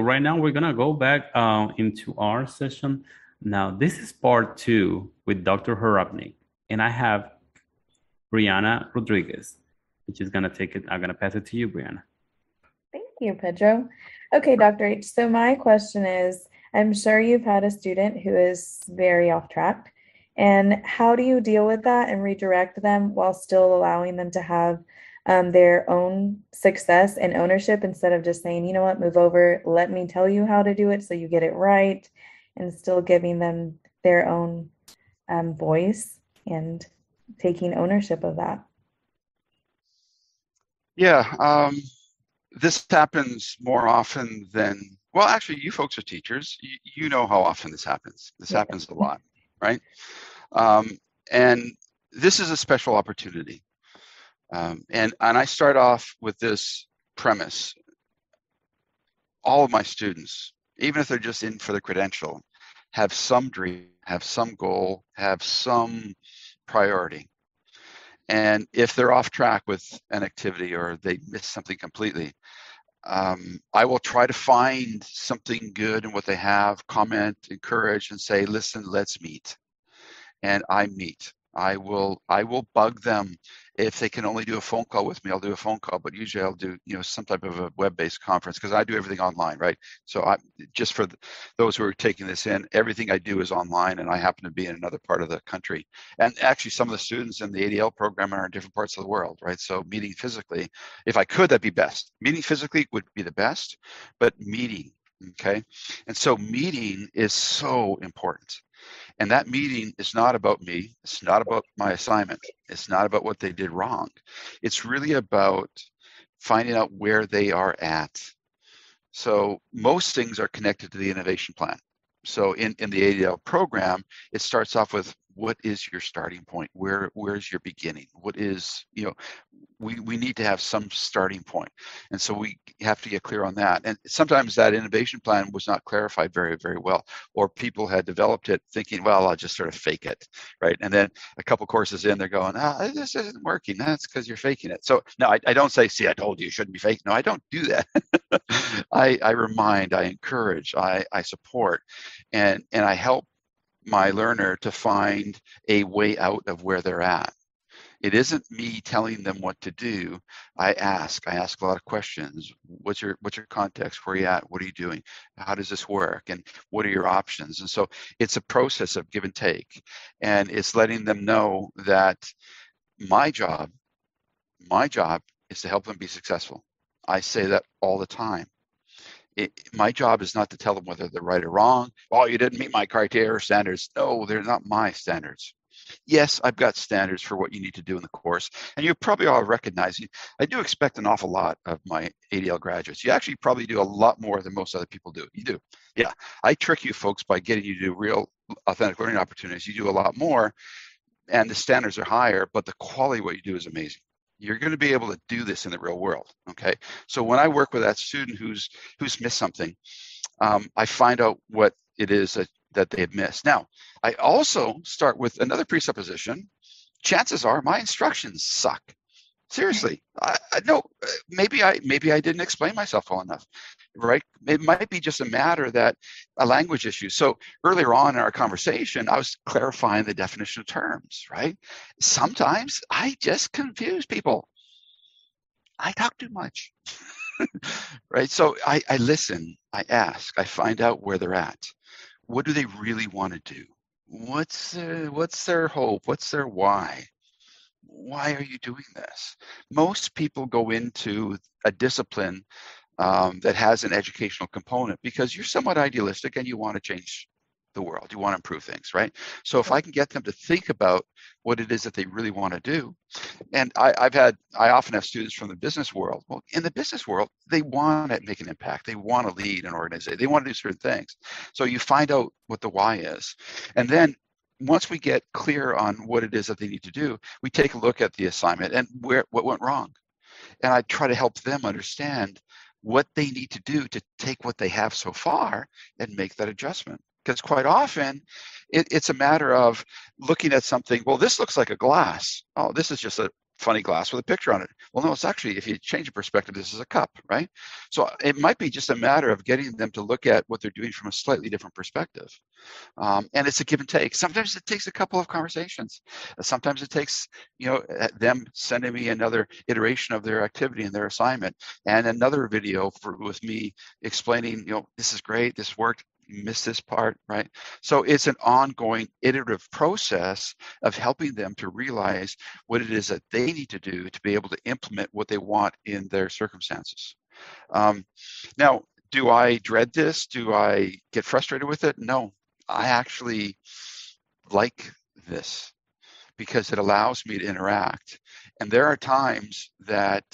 So right now we're gonna go back uh, into our session. Now this is part two with Dr. Harapnuik, and I have Brianna Rodriguez, which is gonna take it. I'm gonna pass it to you, Brianna. Thank you, Pedro. Okay, Dr. H. So my question is, I'm sure you've had a student who is very off track. And how do you deal with that and redirect them while still allowing them to have um, their own success and ownership instead of just saying, you know what, move over, let me tell you how to do it so you get it right, and still giving them their own um, voice and taking ownership of that? Yeah, um, this happens more often than, well, actually, you folks are teachers. You, you know how often this happens. This yeah. happens a lot, right? Um, and this is a special opportunity. Um, and, and I start off with this premise. All of my students, even if they're just in for the credential, have some dream, have some goal, have some priority. And if they're off track with an activity or they miss something completely, um, I will try to find something good in what they have, comment, encourage, and say, listen, let's meet. And I meet. I will I will bug them if they can only do a phone call with me. I'll do a phone call, but usually I'll do you know some type of a web-based conference because I do everything online, right? So I just for those who are taking this in, everything I do is online, and I happen to be in another part of the country. And actually, some of the students in the ADL program are in different parts of the world, right? So meeting physically, if I could, that'd be best. Meeting physically would be the best, but meeting, okay? And so meeting is so important and that meeting is not about me. It's not about my assignment. It's not about what they did wrong. It's really about finding out where they are at. So most things are connected to the innovation plan. So in, in the ADL program, it starts off with what is your starting point? Where where's your beginning? What is, you know, we, we need to have some starting. And so we have to get clear on that. And sometimes that innovation plan was not clarified very, very well, or people had developed it thinking, well, I'll just sort of fake it, right? And then a couple courses in, they're going, ah, this isn't working. That's because you're faking it. So no, I, I don't say, see, I told you you shouldn't be fake No, I don't do that. I, I remind, I encourage, I, I support, and, and I help my learner to find a way out of where they're at. It isn't me telling them what to do. I ask. I ask a lot of questions. What's your what's your context? Where are you at? What are you doing? How does this work? And what are your options? And so it's a process of give and take. And it's letting them know that my job, my job is to help them be successful. I say that all the time it, my job is not to tell them whether they're right or wrong. Oh, you didn't meet my criteria or standards. No, they're not my standards. Yes, I've got standards for what you need to do in the course, and you probably all recognize I do expect an awful lot of my ADL graduates. You actually probably do a lot more than most other people do. You do, yeah. I trick you folks by getting you to do real, authentic learning opportunities. You do a lot more, and the standards are higher, but the quality of what you do is amazing you're going to be able to do this in the real world okay? So when i work with that student who's who's missed something um, i find out what it is that, that they have missed. Now i also start with another presupposition. Chances are my instructions suck. Seriously I, I no maybe i maybe i didn't explain myself well enough right? It might be just a matter that a language issue. So earlier on in our conversation i was clarifying the definition of terms right? Sometimes i just confuse people. I talk too much right? So I, I listen i ask i find out where they're at. What do they really want to do? What's uh, what's their hope? What's their why? Why are you doing this? Most people go into a discipline um, that has an educational component because you're somewhat idealistic and you want to change the world. You want to improve things, right? So if I can get them to think about what it is that they really want to do, and I, have had, I often have students from the business world. Well, in the business world, they want to make an impact. They want to lead an organization. They want to do certain things. So you find out what the why is, and then once we get clear on what it is that they need to do, we take a look at the assignment and where what went wrong. And I try to help them understand what they need to do to take what they have so far and make that adjustment. Because quite often it, it's a matter of looking at something, well, this looks like a glass. Oh, this is just a funny glass with a picture on it. Well, no, it's actually, if you change the perspective, this is a cup, right? So it might be just a matter of getting them to look at what they're doing from a slightly different perspective. Um, and it's a give and take. Sometimes it takes a couple of conversations. Sometimes it takes, you know, uh, them sending me another iteration of their activity and their assignment and another video for, with me explaining, you know, this is great, this worked, missed this part, right? So it's an ongoing iterative process of helping them to realize what it is that they need to do to be able to implement what they want in their circumstances. Um, now, do I dread this? Do I get frustrated with it? No, I actually like this because it allows me to interact. And there are times that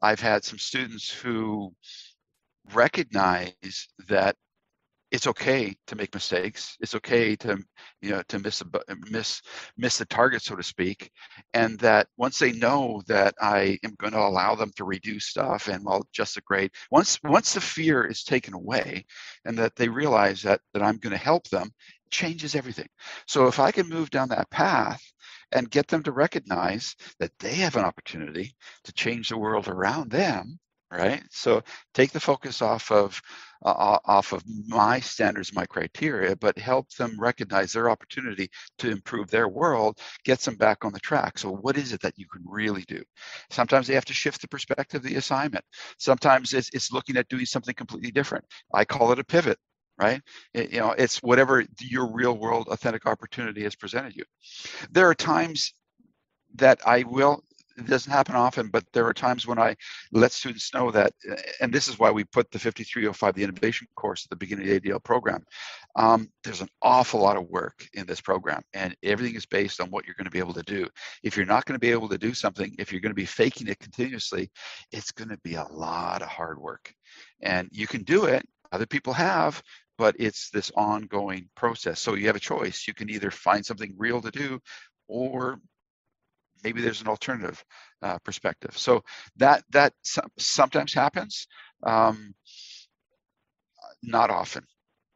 I've had some students who recognize that it's okay to make mistakes. It's okay to you know to miss a uh, miss miss the target, so to speak, and that once they know that I am going to allow them to redo stuff and I'll adjust the grade. Once once the fear is taken away, and that they realize that that I'm going to help them, changes everything. So if I can move down that path and get them to recognize that they have an opportunity to change the world around them right? So take the focus off of uh, off of my standards my criteria but help them recognize their opportunity to improve their world gets them back on the track. So what is it that you can really do? Sometimes they have to shift the perspective of the assignment. Sometimes it's, it's looking at doing something completely different. I call it a pivot right? It, you know it's whatever your real world authentic opportunity has presented you. There are times that i will it doesn't happen often, but there are times when I let students know that, and this is why we put the 5305, the innovation course at the beginning of the ADL program. Um, there's an awful lot of work in this program, and everything is based on what you're going to be able to do. If you're not going to be able to do something, if you're going to be faking it continuously, it's going to be a lot of hard work. And you can do it, other people have, but it's this ongoing process. So you have a choice. You can either find something real to do or maybe there's an alternative uh, perspective. So that that sometimes happens, um, not often.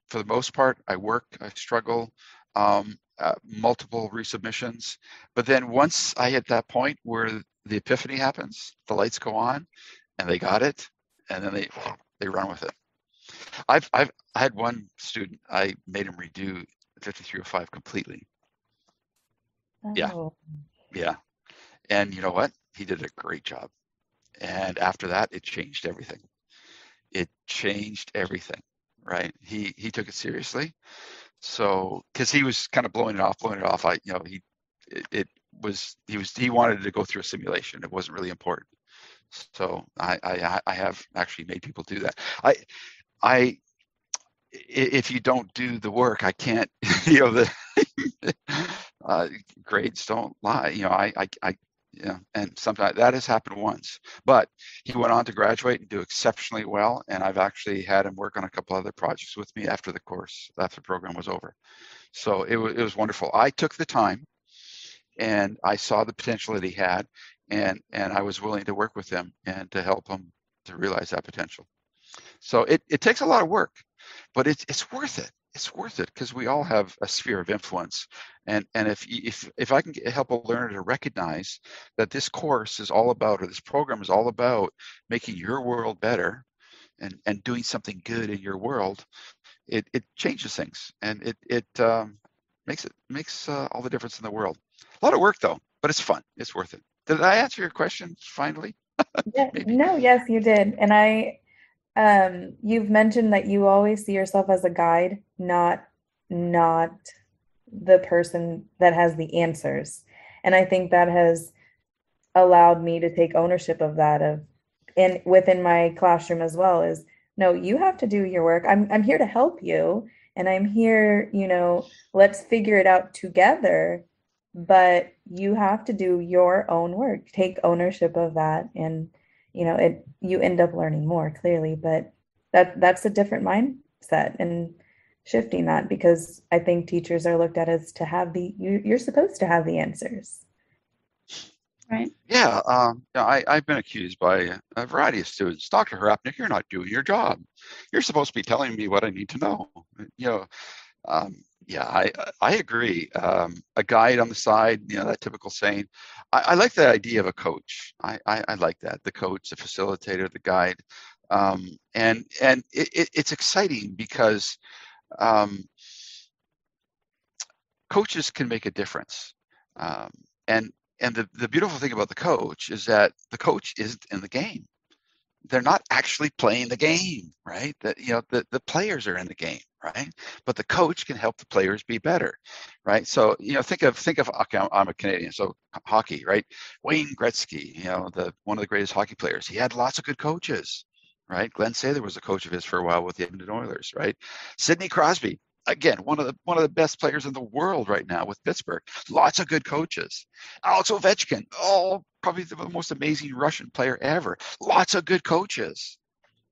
For the most part, I work, I struggle, um, uh, multiple resubmissions. But then once I hit that point where the epiphany happens, the lights go on, and they got it, and then they they run with it. I've I've I had one student I made him redo 5305 completely. Oh. Yeah, yeah, and you know what? He did a great job. And after that, it changed everything. It changed everything, right? He he took it seriously. So because he was kind of blowing it off, blowing it off. I you know he it, it was he was he wanted to go through a simulation. It wasn't really important. So I I I have actually made people do that. I I if you don't do the work, I can't. You know the uh, grades don't lie. You know I I I yeah, and sometimes that has happened once. But he went on to graduate and do exceptionally well. And I've actually had him work on a couple other projects with me after the course, after the program was over. So it was it was wonderful. I took the time, and I saw the potential that he had, and and I was willing to work with him and to help him to realize that potential. So it it takes a lot of work, but it's it's worth it it's worth it because we all have a sphere of influence. And and if if if i can help a learner to recognize that this course is all about or this program is all about making your world better and and doing something good in your world it it changes things. And it it um, makes it makes uh, all the difference in the world. A lot of work though but it's fun. It's worth it. Did i answer your question finally? Yeah, no yes you did. And i um, you've mentioned that you always see yourself as a guide, not not the person that has the answers. And I think that has allowed me to take ownership of that of and within my classroom as well is no, you have to do your work. I'm I'm here to help you and I'm here, you know, let's figure it out together, but you have to do your own work. Take ownership of that and you know it you end up learning more clearly but that that's a different mindset and shifting that because i think teachers are looked at as to have the you, you're supposed to have the answers. Right. Yeah um, I, i've been accused by a variety of students dr harapnuik you're not doing your job. You're supposed to be telling me what i need to know. You know um, yeah, I I agree. Um, a guide on the side, you know, that typical saying. I, I like the idea of a coach. I, I, I like that. The coach, the facilitator, the guide, um, and and it, it, it's exciting because um, coaches can make a difference. Um, and and the, the beautiful thing about the coach is that the coach isn't in the game they're not actually playing the game, right? That you know the, the players are in the game, right? But the coach can help the players be better, right? So you know think of think of okay, I'm a Canadian, so hockey, right? Wayne Gretzky, you know the one of the greatest hockey players. He had lots of good coaches, right? Glen Sather was a coach of his for a while with the Edmonton Oilers, right? Sidney Crosby, again, one of the one of the best players in the world right now with Pittsburgh. Lots of good coaches. Alex Ovechkin, oh, probably the most amazing Russian player ever. Lots of good coaches.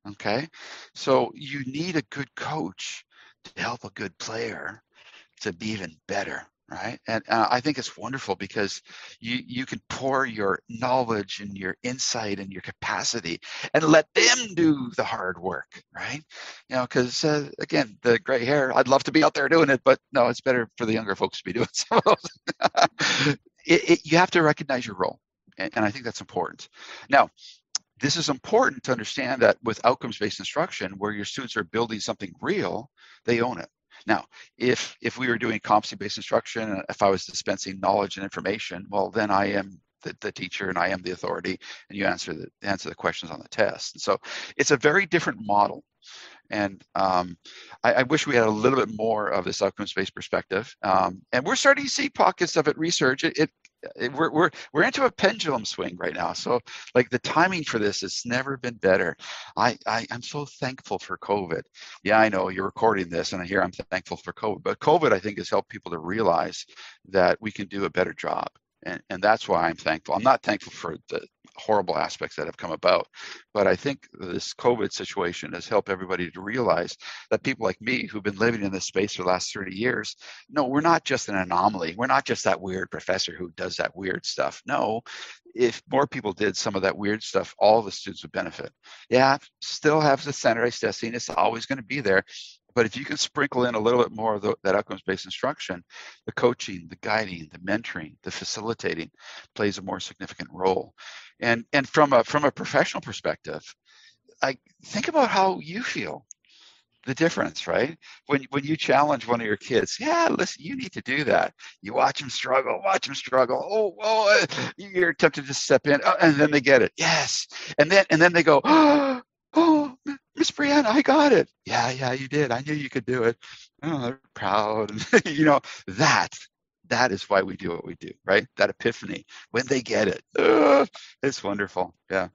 Okay, so you need a good coach to help a good player to be even better right? And uh, i think it's wonderful because you you can pour your knowledge and your insight and your capacity and let them do the hard work right? You know because uh, again the gray hair i'd love to be out there doing it but no it's better for the younger folks to be doing those. It, it, you have to recognize your role and, and i think that's important. Now this is important to understand that with outcomes based instruction where your students are building something real they own it now, if if we were doing competency-based instruction, if I was dispensing knowledge and information, well, then I am the, the teacher and I am the authority, and you answer the answer the questions on the test. And so it's a very different model. And um, I, I, wish we had a little bit more of this outcomes-based perspective. Um, and we're starting to see pockets of it research. It, it we're, we're we're into a pendulum swing right now so like the timing for this has never been better. I, I i'm so thankful for covid. Yeah i know you're recording this and i hear i'm thankful for covid but covid i think has helped people to realize that we can do a better job and, and that's why i'm thankful. I'm not thankful for the horrible aspects that have come about. But I think this COVID situation has helped everybody to realize that people like me who've been living in this space for the last 30 years, no, we're not just an anomaly. We're not just that weird professor who does that weird stuff. No, if more people did some of that weird stuff, all the students would benefit. Yeah, still have the standardized testing. It's always going to be there. But if you can sprinkle in a little bit more of the, that outcomes-based instruction, the coaching, the guiding, the mentoring, the facilitating plays a more significant role. And and from a from a professional perspective, I think about how you feel the difference, right? When when you challenge one of your kids, yeah, listen, you need to do that. You watch them struggle, watch them struggle. Oh, oh, you're tempted to step in, oh, and then they get it. Yes, and then and then they go, oh, Miss Brianna, I got it. Yeah, yeah, you did. I knew you could do it. Oh, they're proud. you know, that that is why we do what we do, right? That epiphany when they get it. Uh, it's wonderful. Yeah.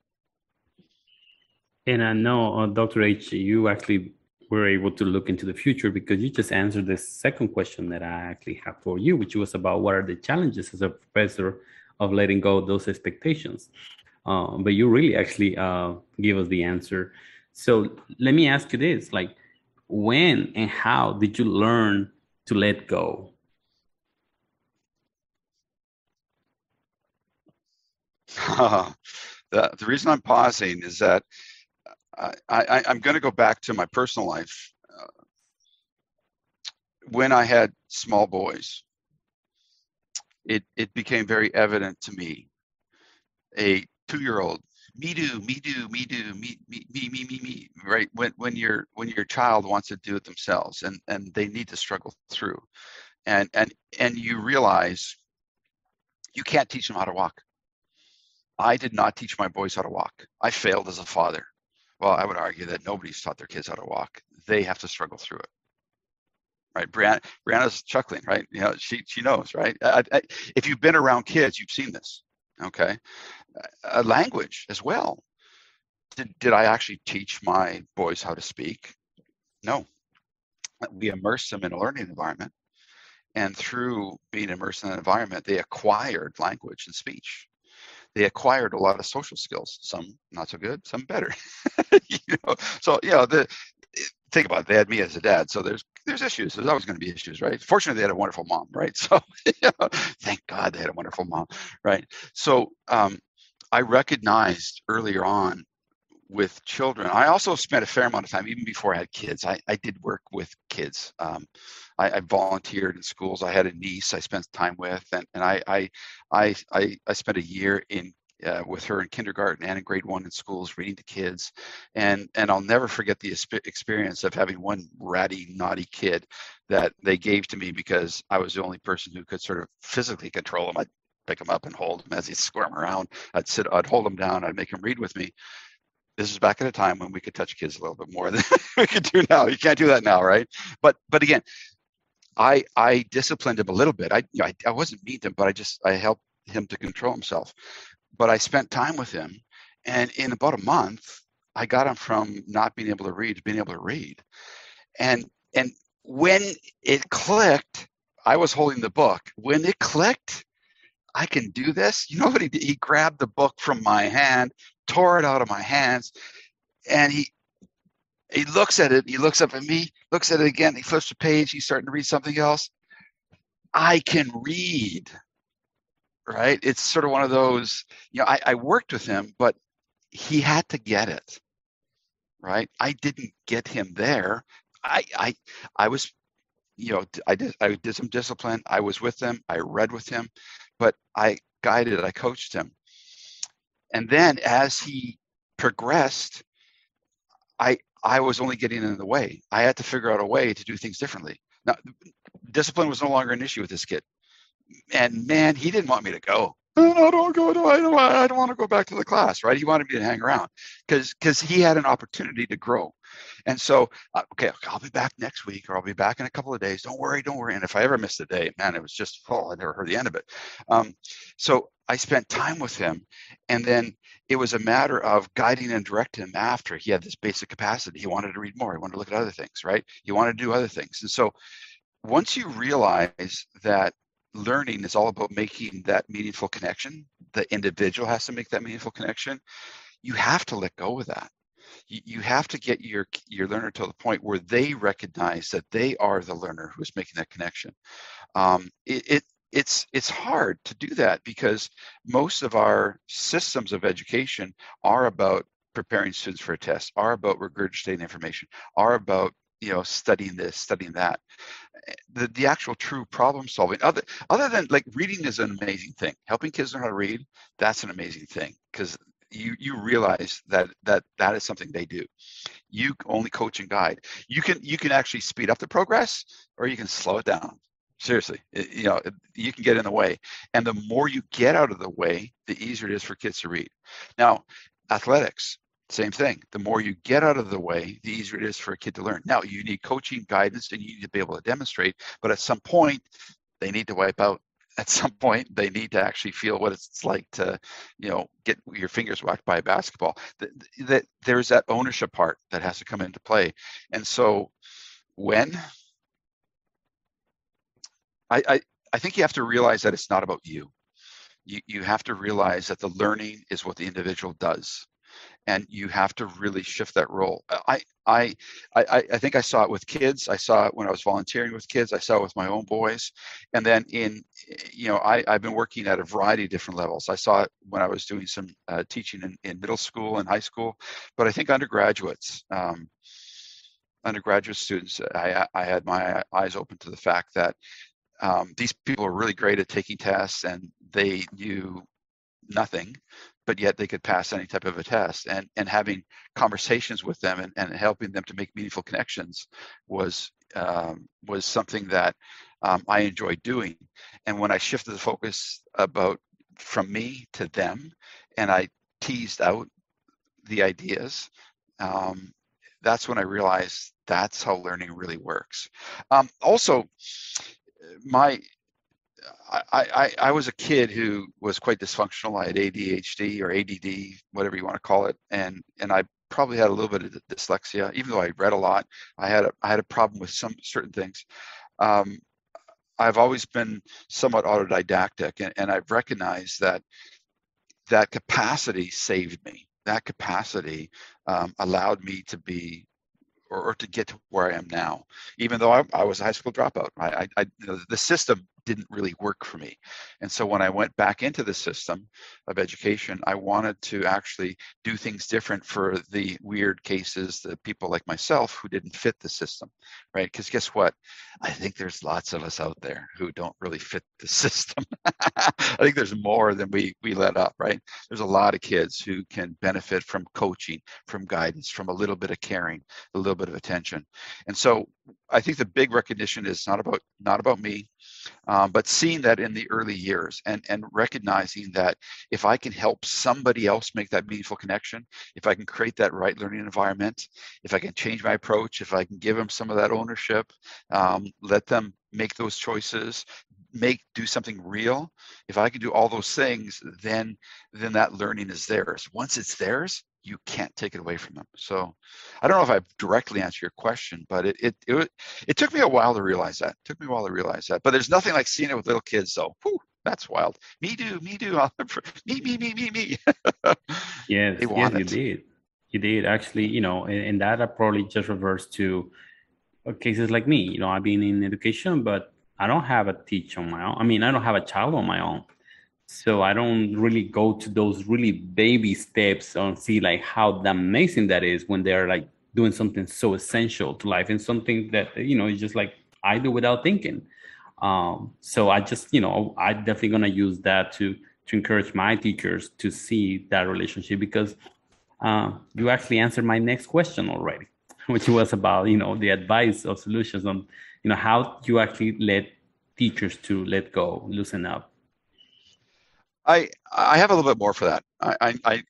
And I know, uh, Dr. H, you actually were able to look into the future because you just answered the second question that I actually have for you, which was about what are the challenges as a professor of letting go of those expectations. Uh, but you really actually uh, give us the answer so let me ask you this like, when and how did you learn to let go? the, the reason I'm pausing is that I, I, am going to go back to my personal life. Uh, when I had small boys, it, it became very evident to me. A two year old me do, me do, me do, me, me, me, me, me, me, right? When when your when your child wants to do it themselves and and they need to struggle through, and and and you realize you can't teach them how to walk. I did not teach my boys how to walk. I failed as a father. Well, I would argue that nobody's taught their kids how to walk. They have to struggle through it. Right, Brianna, Brianna's chuckling, right? You know, she she knows, right? I, I, if you've been around kids, you've seen this. Okay, a language as well. Did, did I actually teach my boys how to speak? No. We immersed them in a learning environment. And through being immersed in an environment, they acquired language and speech. They acquired a lot of social skills, some not so good, some better. you know, so you know, the think about it, they had me as a dad, so there's there's issues. There's always going to be issues, right? Fortunately, they had a wonderful mom, right? So you know, thank God they had a wonderful mom, right? So um, I recognized earlier on with children. I also spent a fair amount of time, even before I had kids. I, I did work with kids. Um, I, I, volunteered in schools. I had a niece I spent time with, and, and I, I, I, I, I spent a year in uh, with her in kindergarten and in grade one in schools reading to kids and and i'll never forget the experience of having one ratty naughty kid that they gave to me because i was the only person who could sort of physically control him i'd pick him up and hold him as he'd squirm around i'd sit i'd hold him down i'd make him read with me this is back at a time when we could touch kids a little bit more than we could do now. You can't do that now, right? But but again, I I disciplined him a little bit. I you know, I, I wasn't mean to him, but I just I helped him to control himself. But I spent time with him, and in about a month, I got him from not being able to read to being able to read. And and when it clicked, I was holding the book. When it clicked, I can do this. You know what he did? He grabbed the book from my hand, tore it out of my hands, and he he looks at it. He looks up at me, looks at it again. He flips the page. He's starting to read something else. I can read, right? It's sort of one of those. You know, I, I worked with him, but he had to get it, right? I didn't get him there. I I I was you know, I did I did some discipline. I was with him. I read with him, but I guided. I coached him. And then as he progressed, I I was only getting in the way. I had to figure out a way to do things differently. Now, discipline was no longer an issue with this kid. And man, he didn't want me to go no, don't go. No, I don't. I don't want to go back to the class. Right? He wanted me to hang around because because he had an opportunity to grow, and so uh, okay, I'll be back next week or I'll be back in a couple of days. Don't worry, don't worry. And if I ever missed a day, man, it was just oh, I never heard the end of it. Um, so I spent time with him, and then it was a matter of guiding and directing him after he had this basic capacity. He wanted to read more. He wanted to look at other things. Right? He wanted to do other things, and so once you realize that learning is all about making that meaningful connection. The individual has to make that meaningful connection. You have to let go of that. You, you have to get your your learner to the point where they recognize that they are the learner who's making that connection. Um, it, it it's it's hard to do that because most of our systems of education are about preparing students for a test, are about regurgitating information, are about you know studying this studying that the, the actual true problem solving other other than like reading is an amazing thing helping kids learn how to read that's an amazing thing because you you realize that that that is something they do you only coach and guide you can you can actually speed up the progress or you can slow it down seriously it, you know you can get in the way and the more you get out of the way the easier it is for kids to read now athletics same thing. The more you get out of the way, the easier it is for a kid to learn. Now, you need coaching, guidance, and you need to be able to demonstrate. But at some point, they need to wipe out. At some point, they need to actually feel what it's like to, you know, get your fingers whacked by a basketball. That, that there's that ownership part that has to come into play. And so, when I, I, I think you have to realize that it's not about you. You, you have to realize that the learning is what the individual does and you have to really shift that role. I, I, I, I think I saw it with kids. I saw it when I was volunteering with kids. I saw it with my own boys, and then in, you know, I, I've been working at a variety of different levels. I saw it when I was doing some uh, teaching in, in middle school and high school, but I think undergraduates. Um, undergraduate students, I, I had my eyes open to the fact that um, these people are really great at taking tests and they knew nothing but yet they could pass any type of a test. And and having conversations with them and, and helping them to make meaningful connections was um, was something that um, I enjoyed doing. And when I shifted the focus about from me to them and I teased out the ideas um, that's when I realized that's how learning really works. Um, also my I, I, I was a kid who was quite dysfunctional. I had ADHD or ADD, whatever you want to call it, and and I probably had a little bit of dyslexia. Even though I read a lot, I had a I had a problem with some certain things. Um, I've always been somewhat autodidactic, and, and I've recognized that that capacity saved me. That capacity um, allowed me to be or, to get to where I am now, even though I, I was a high school dropout. I, I, I the system didn't really work for me. And so when I went back into the system of education, I wanted to actually do things different for the weird cases, the people like myself who didn't fit the system, right? Because guess what? I think there's lots of us out there who don't really fit the system. I think there's more than we we let up, right? There's a lot of kids who can benefit from coaching, from guidance, from a little bit of caring, a little bit of attention. And so I think the big recognition is not about not about me, um, but seeing that in the early years and and recognizing that if I can help somebody else make that meaningful connection, if I can create that right learning environment, if I can change my approach, if I can give them some of that ownership, um, let them make those choices, make do something real. If I can do all those things, then then that learning is theirs. Once it's theirs, you can't take it away from them. So I don't know if I've directly answered your question, but it it it, it took me a while to realize that. It took me a while to realize that. But there's nothing like seeing it with little kids though. Whew, that's wild. Me do, me do. me, me, me, me, me. yes, yes, it. you did. You did actually. You know, and, and that probably just refers to uh, cases like me. You know, I've been in education, but I don't have a teacher on my own. I mean, I don't have a child on my own so i don't really go to those really baby steps and see like how amazing that is when they're like doing something so essential to life and something that you know is just like i do without thinking. Um, so i just you know i definitely gonna use that to to encourage my teachers to see that relationship because uh, you actually answered my next question already which was about you know the advice or solutions on you know how you actually let teachers to let go loosen up I I have a little bit more for that. I I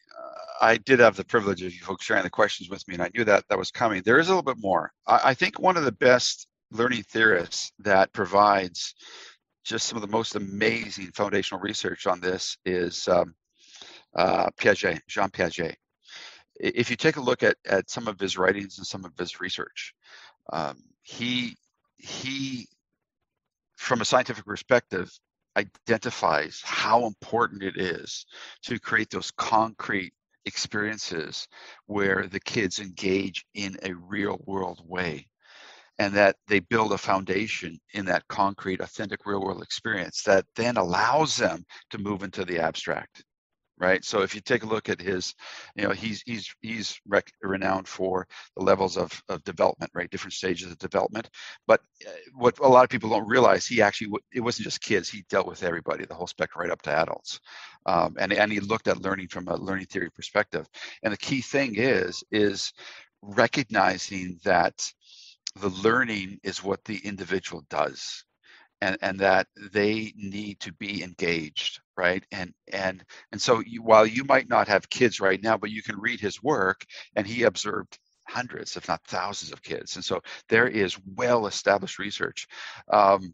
I did have the privilege of you folks sharing the questions with me, and I knew that that was coming. There is a little bit more. I, I think one of the best learning theorists that provides just some of the most amazing foundational research on this is um, uh, Piaget, Jean Piaget. If you take a look at, at some of his writings and some of his research, um, he he from a scientific perspective identifies how important it is to create those concrete experiences where the kids engage in a real world way and that they build a foundation in that concrete authentic real world experience that then allows them to move into the abstract right? So if you take a look at his, you know, he's he's he's rec- renowned for the levels of of development, right? Different stages of development. But uh, what a lot of people don't realize, he actually it wasn't just kids. He dealt with everybody, the whole spectrum, right up to adults. Um, and and he looked at learning from a learning theory perspective. And the key thing is is recognizing that the learning is what the individual does and and that they need to be engaged right? And and and so you, while you might not have kids right now but you can read his work and he observed hundreds if not thousands of kids. And so there is well established research um,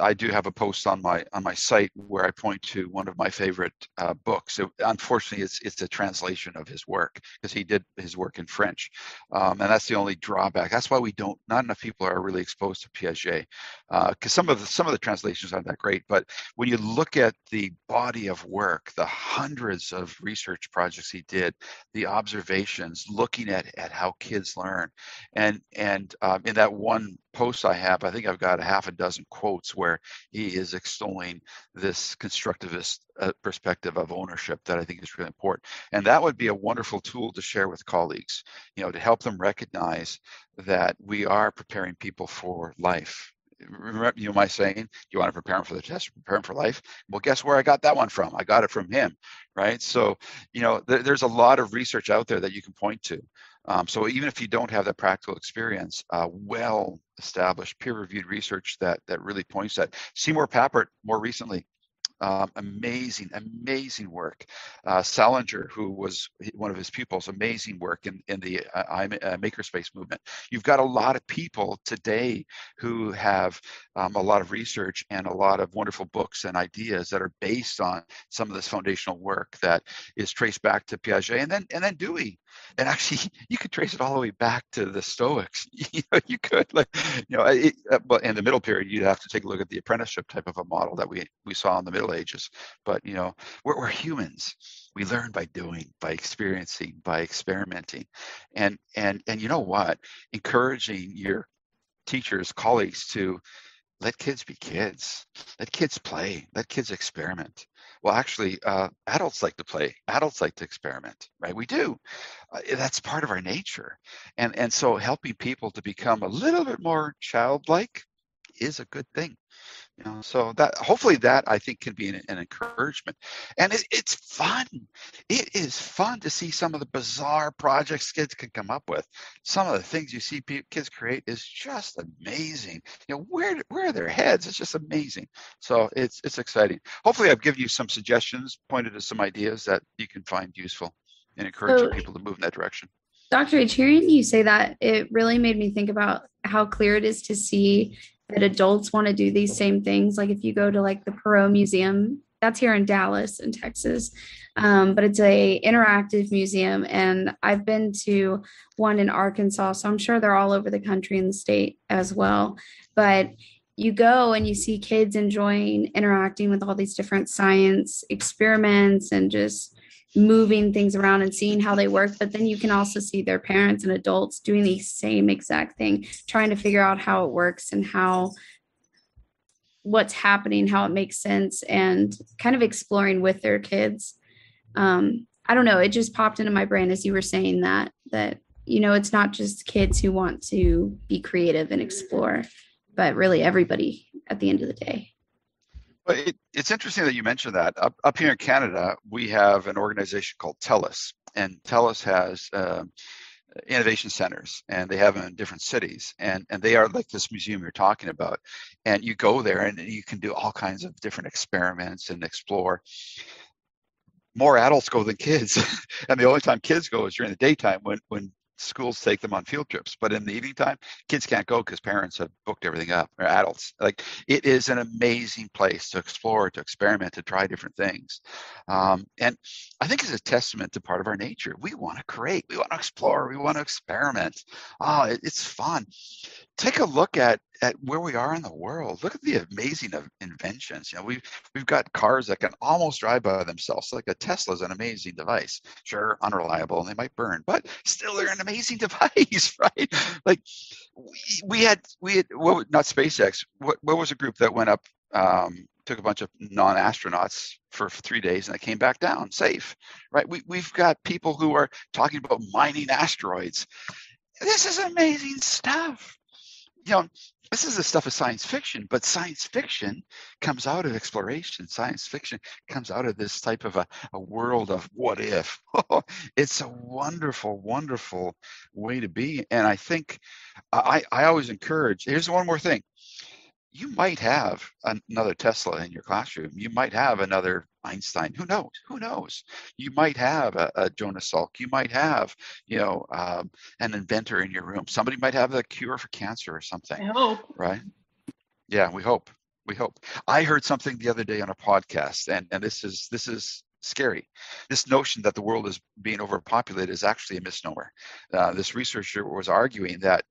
I do have a post on my on my site where I point to one of my favorite uh, books. It, unfortunately, it's it's a translation of his work because he did his work in French, um, and that's the only drawback. That's why we don't. Not enough people are really exposed to Piaget because uh, some of the some of the translations aren't that great. But when you look at the body of work, the hundreds of research projects he did, the observations, looking at at how kids learn, and and um, in that one posts I have, I think I've got a half a dozen quotes where he is extolling this constructivist uh, perspective of ownership that I think is really important. And that would be a wonderful tool to share with colleagues, you know, to help them recognize that we are preparing people for life. Remember, you my saying, you want to prepare them for the test, prepare them for life? Well, guess where I got that one from? I got it from him, right? So, you know, th- there's a lot of research out there that you can point to. Um, so even if you don't have that practical experience, uh, well established peer-reviewed research that that really points that. Seymour Papert more recently um, amazing, amazing work. Uh, Salinger, who was one of his pupils, amazing work in, in the uh, uh, makerspace movement. You've got a lot of people today who have um, a lot of research and a lot of wonderful books and ideas that are based on some of this foundational work that is traced back to Piaget and then and then Dewey. And actually, you could trace it all the way back to the Stoics. you know, you could, like, you know, it, uh, but in the middle period, you'd have to take a look at the apprenticeship type of a model that we we saw in the Middle Ages. But you know, we're, we're humans. We learn by doing, by experiencing, by experimenting, and and and you know what? Encouraging your teachers, colleagues to let kids be kids. Let kids play. Let kids experiment. Well, actually, uh, adults like to play. Adults like to experiment, right? We do. Uh, that's part of our nature, and and so helping people to become a little bit more childlike is a good thing. You know, so that hopefully that I think can be an, an encouragement, and it, it's fun. It is fun to see some of the bizarre projects kids can come up with. Some of the things you see kids create is just amazing. You know, where where are their heads? It's just amazing. So it's it's exciting. Hopefully, I've given you some suggestions, pointed to some ideas that you can find useful, and encouraging so, people to move in that direction. Dr. H, hearing you say that, it really made me think about how clear it is to see that adults want to do these same things. Like if you go to like the Perot Museum, that's here in Dallas in Texas. Um, but it's a interactive museum and I've been to one in Arkansas, so I'm sure they're all over the country and the state as well. But you go and you see kids enjoying interacting with all these different science experiments and just moving things around and seeing how they work but then you can also see their parents and adults doing the same exact thing trying to figure out how it works and how what's happening how it makes sense and kind of exploring with their kids. Um, i don't know it just popped into my brain as you were saying that that you know it's not just kids who want to be creative and explore but really everybody at the end of the day well, it, it's interesting that you mentioned that. Up, up here in Canada, we have an organization called TELUS, and TELUS has uh, innovation centers, and they have them in different cities, and and they are like this museum you're talking about, and you go there and you can do all kinds of different experiments and explore. More adults go than kids, and the only time kids go is during the daytime when when schools take them on field trips but in the evening time kids can't go because parents have booked everything up or adults. Like it is an amazing place to explore to experiment to try different things. Um, and i think it's a testament to part of our nature. We want to create we want to explore we want to experiment. Oh it, it's fun. Take a look at at where we are in the world. Look at the amazing inventions. You know, we've we've got cars that can almost drive by themselves. Like a Tesla is an amazing device. Sure, unreliable and they might burn, but still they're an amazing device, right? Like we, we had we had what not SpaceX. What what was a group that went up? Um, took a bunch of non-astronauts for three days and they came back down safe right we, we've got people who are talking about mining asteroids this is amazing stuff you know, this is the stuff of science fiction, but science fiction comes out of exploration. Science fiction comes out of this type of a, a world of what if. it's a wonderful, wonderful way to be. And I think I, I always encourage, here's one more thing you might have another Tesla in your classroom. You might have another Einstein. Who knows? Who knows? You might have a, a Jonas Salk. You might have, you know, um, an inventor in your room. Somebody might have a cure for cancer or something. I hope. Right? Yeah, we hope. We hope. I heard something the other day on a podcast, and and this is this is scary. This notion that the world is being overpopulated is actually a misnomer. Uh, this researcher was arguing that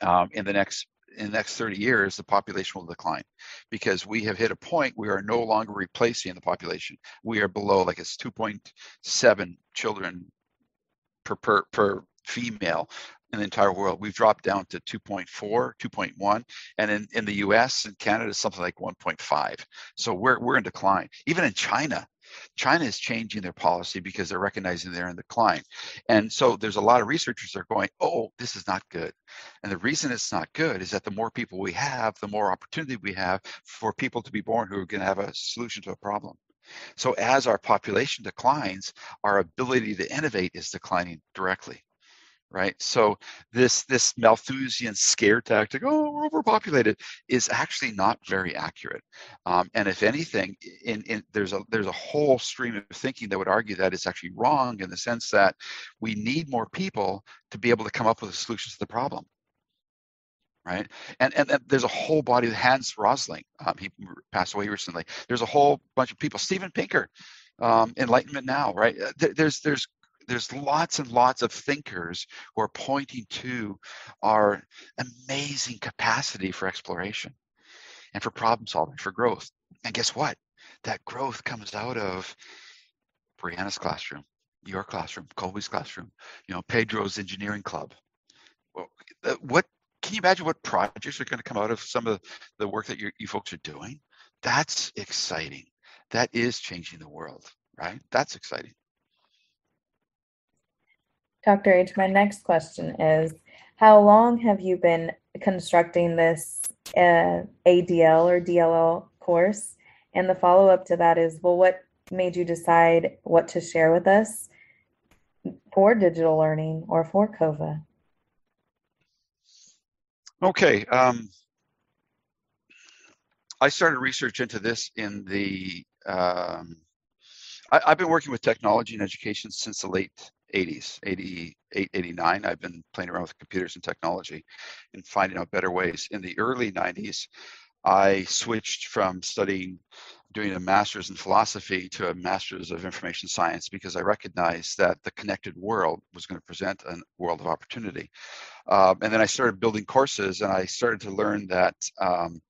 um, in the next in the next 30 years, the population will decline because we have hit a point we are no longer replacing the population. We are below, like it's 2.7 children per, per, per female in the entire world. We've dropped down to 2.4, 2.1, and in, in the US and Canada, something like 1.5. So we're, we're in decline. Even in China, China is changing their policy because they're recognizing they're in decline. And so there's a lot of researchers that are going, oh, this is not good. And the reason it's not good is that the more people we have, the more opportunity we have for people to be born who are going to have a solution to a problem. So as our population declines, our ability to innovate is declining directly right? So this this Malthusian scare tactic, oh, we're overpopulated, is actually not very accurate. Um, and if anything, in, in there's a there's a whole stream of thinking that would argue that it's actually wrong in the sense that we need more people to be able to come up with a solution to the problem. Right, and, and, and there's a whole body. of Hans Rosling, um, he passed away recently. There's a whole bunch of people. Steven Pinker, um, Enlightenment Now, right? There's there's there's lots and lots of thinkers who are pointing to our amazing capacity for exploration and for problem solving, for growth. And guess what? That growth comes out of Brianna's classroom, your classroom, Colby's classroom, you know, Pedro's engineering club. Uh, what can you imagine what projects are going to come out of some of the work that you you folks are doing? That's exciting. That is changing the world, right? That's exciting. Dr. H, my next question is, how long have you been constructing this uh, ADL or DLL course? And the follow-up to that is, well, what made you decide what to share with us for digital learning or for COVA? Okay. Um, I started research into this in the, um, I, have been working with technology and education since the late 80s, 88, 89. I've been playing around with computers and technology and finding out better ways. In the early 90s, I switched from studying, doing a master's in philosophy to a master's of information science because I recognized that the connected world was going to present a world of opportunity. Um, and then I started building courses and I started to learn that um,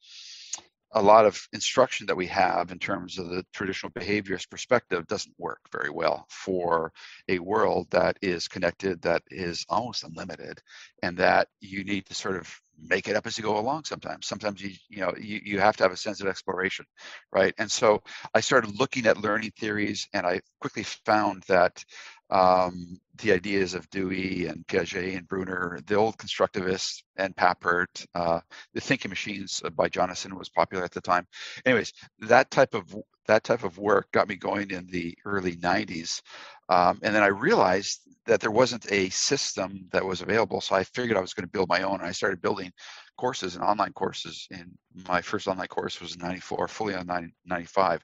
a lot of instruction that we have in terms of the traditional behaviorist perspective doesn't work very well for a world that is connected, that is almost unlimited, and that you need to sort of make it up as you go along sometimes. Sometimes you you know you, you have to have a sense of exploration right? And so i started looking at learning theories and i quickly found that um, the ideas of Dewey and Piaget and Bruner, the old constructivists and Papert, uh, the thinking machines by Jonassen was popular at the time. Anyways, that type of that type of work got me going in the early 90s. Um, and then I realized that there wasn't a system that was available. So I figured I was going to build my own. And I started building courses and online courses. And my first online course was in 94, fully on 95.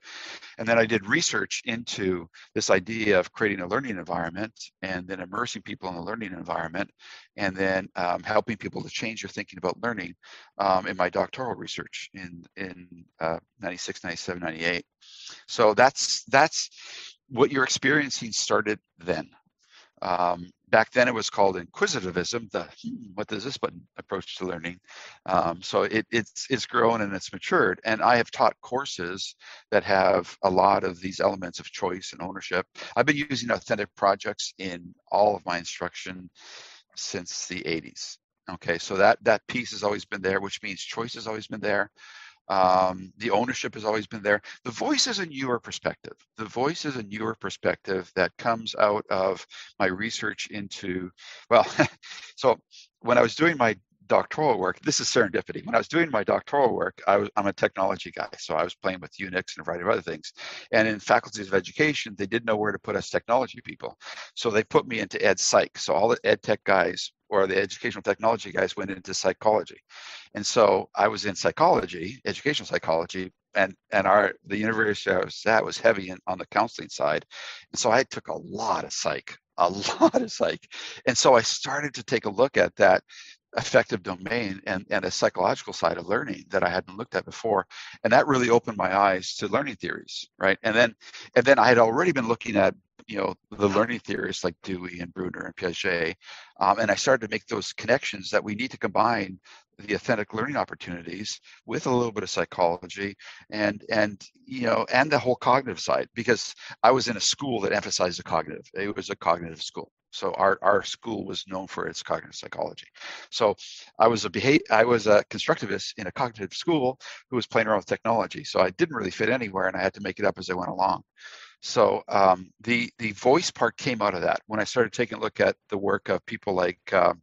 And then I did research into this idea of creating a learning environment and then immersing people in the learning environment and then um, helping people to change their thinking about learning um, in my doctoral research in, in uh, 96, 97, 98. So that's, that's, what you're experiencing started then. Um, back then it was called inquisitivism, the hmm, what does this button approach to learning. Um, so it, it's, it's grown and it's matured. And I have taught courses that have a lot of these elements of choice and ownership. I've been using authentic projects in all of my instruction since the 80s. Okay, so that that piece has always been there, which means choice has always been there. Um, the ownership has always been there. The voice is a newer perspective. The voice is a newer perspective that comes out of my research into, well, so when I was doing my doctoral work, this is serendipity. When I was doing my doctoral work, I was, I'm a technology guy, so I was playing with Unix and a variety of other things. And in faculties of education, they didn't know where to put us technology people, so they put me into ed psych. So all the ed tech guys or the educational technology guys went into psychology. And so I was in psychology, educational psychology, and and our the university I was at was heavy in, on the counseling side. And so I took a lot of psych, a lot of psych. And so I started to take a look at that affective domain and, and a psychological side of learning that I hadn't looked at before. And that really opened my eyes to learning theories, right? And then and then I had already been looking at you know the learning theorists like Dewey and Bruner and Piaget, um, and I started to make those connections that we need to combine the authentic learning opportunities with a little bit of psychology and and you know and the whole cognitive side because I was in a school that emphasized the cognitive. It was a cognitive school. So our, our school was known for its cognitive psychology. So I was a behavior, I was a constructivist in a cognitive school who was playing around with technology. So I didn't really fit anywhere, and I had to make it up as I went along. So um, the the voice part came out of that when I started taking a look at the work of people like uh,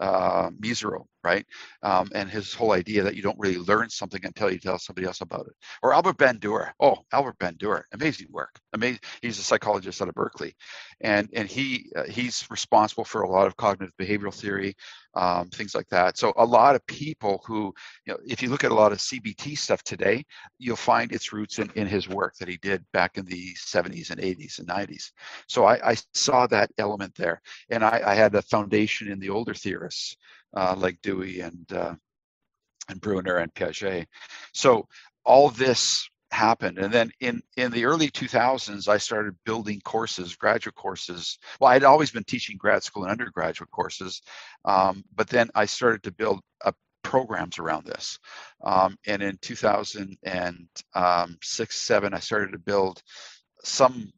uh, Mezirow, right? Um, and his whole idea that you don't really learn something until you tell somebody else about it. Or Albert Bandura. Oh, Albert Bandura, amazing work. Amazing. He's a psychologist out of Berkeley, and and he uh, he's responsible for a lot of cognitive behavioral theory, um, things like that. So a lot of people who, you know, if you look at a lot of CBT stuff today, you'll find its roots in, in his work that he did back in the 70s and 80s and 90s. So I, I saw that element there, and I, I had a foundation in the older theorists uh, like Dewey and uh, and Bruner and Piaget. So all this happened and then in in the early 2000s i started building courses graduate courses well i'd always been teaching grad school and undergraduate courses um, but then i started to build uh, programs around this um, and in 2006 um, 7 i started to build some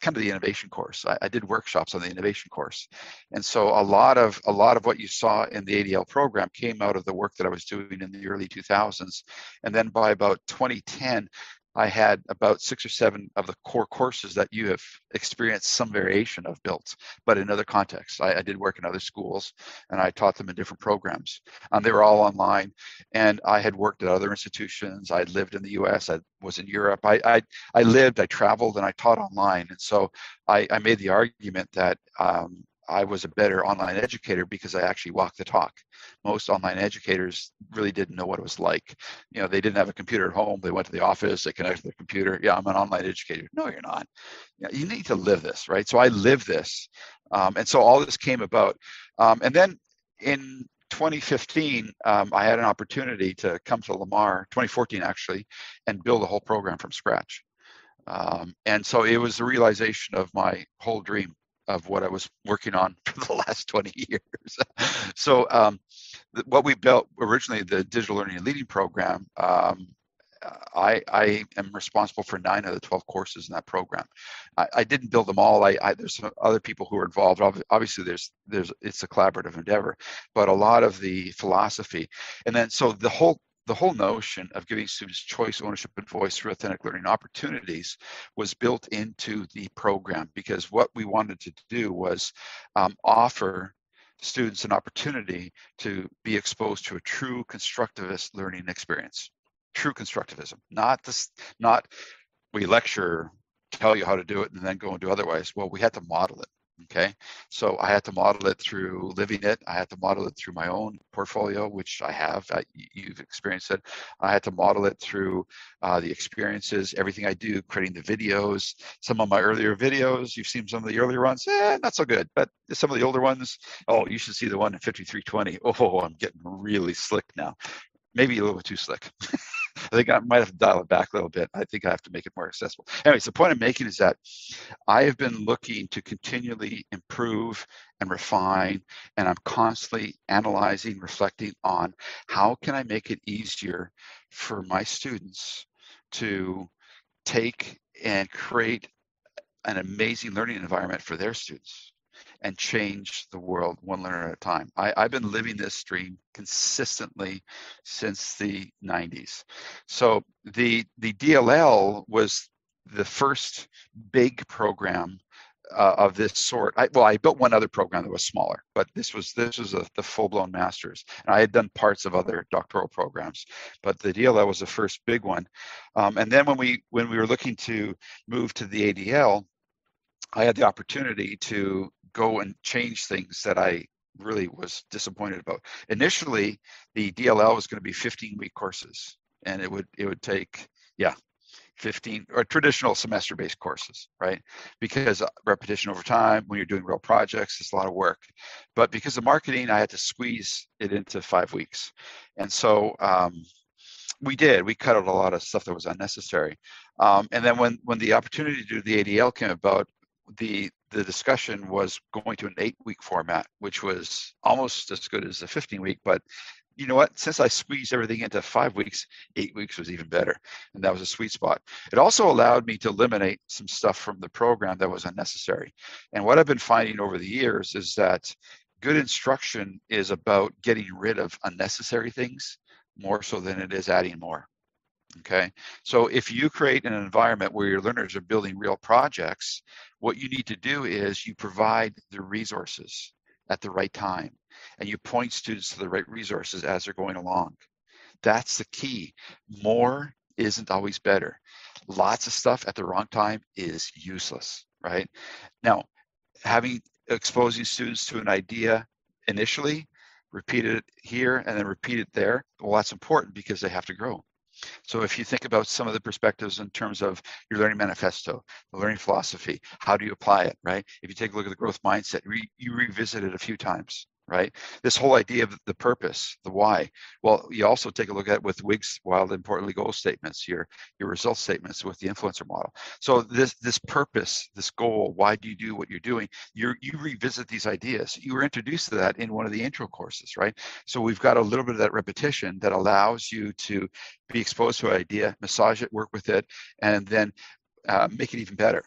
kind of the innovation course. I, I, did workshops on the innovation course, and so a lot of a lot of what you saw in the ADL program came out of the work that I was doing in the early 2000s, and then by about 2010, I had about six or seven of the core courses that you have experienced some variation of built, but in other contexts. I, I did work in other schools and I taught them in different programs. Um, they were all online and I had worked at other institutions. I lived in the US, I was in Europe. I, I, I lived, I traveled, and I taught online. And so I, I made the argument that um, I was a better online educator because I actually walked the talk. Most online educators really didn't know what it was like. You know, they didn't have a computer at home. They went to the office, they connected their computer. Yeah, I'm an online educator. No, you're not. You, you need to live this, right? So I live this. Um, and so all this came about. Um, and then in 2015, um, I had an opportunity to come to Lamar, 2014 actually, and build a whole program from scratch. Um, and so it was the realization of my whole dream of what I was working on for the last 20 years. so um, what we built originally, the digital learning and leading program, um, I, I am responsible for nine of the 12 courses in that program. I, I didn't build them all. I, I, there's some other people who are involved. Obviously, there's there's it's a collaborative endeavor, but a lot of the philosophy, and then so the whole the whole notion of giving students choice, ownership, and voice through authentic learning opportunities was built into the program because what we wanted to do was um, offer students an opportunity to be exposed to a true constructivist learning experience. True constructivism, not this, not we lecture, tell you how to do it, and then go and do otherwise. Well, we had to model it. Okay, so I had to model it through living it. I had to model it through my own portfolio, which I have. I, you've experienced it. I had to model it through uh, the experiences, everything I do, creating the videos. Some of my earlier videos, you've seen some of the earlier ones, eh, not so good. But some of the older ones, oh, you should see the one in 5320. Oh, I'm getting really slick now. Maybe a little bit too slick. I think I might have to dial it back a little bit. I think I have to make it more accessible. Anyways, the point I'm making is that I have been looking to continually improve and refine, and I'm constantly analyzing, reflecting on how can I make it easier for my students to take and create an amazing learning environment for their students and change the world one learner at a time. I, have been living this dream consistently since the 90s. So the the DLL was the first big program uh, of this sort. I, well, I built one other program that was smaller, but this was this was a, the full-blown masters. And I had done parts of other doctoral programs, but the DLL was the first big one. Um, and then when we when we were looking to move to the ADL, I had the opportunity to go and change things that I really was disappointed about. Initially, the DLL was going to be 15 week courses, and it would it would take yeah 15 or traditional semester based courses, right? Because uh, repetition over time, when you're doing real projects, it's a lot of work. But because of marketing, I had to squeeze it into five weeks. And so um, we did, we cut out a lot of stuff that was unnecessary. Um, and then when, when the opportunity to do the ADL came about, the the discussion was going to an eight week format, which was almost as good as the 15 week. But you know what? Since I squeezed everything into five weeks, eight weeks was even better. And that was a sweet spot. It also allowed me to eliminate some stuff from the program that was unnecessary. And what I've been finding over the years is that good instruction is about getting rid of unnecessary things more so than it is adding more. Okay, so if you create an environment where your learners are building real projects, what you need to do is you provide the resources at the right time and you point students to the right resources as they're going along. That's the key. More isn't always better. Lots of stuff at the wrong time is useless, right? Now, having exposing students to an idea initially, repeat it here and then repeat it there, well, that's important because they have to grow. So if you think about some of the perspectives in terms of your learning manifesto, the learning philosophy, how do you apply it, right? If you take a look at the growth mindset, re, you revisit it a few times right? This whole idea of the purpose, the why. Well, you also take a look at with Wig's wild importantly goal statements, your your result statements with the influencer model. So this this purpose, this goal, why do you do what you're doing? You you revisit these ideas. You were introduced to that in one of the intro courses, right? So we've got a little bit of that repetition that allows you to be exposed to an idea, massage it, work with it, and then uh, make it even better.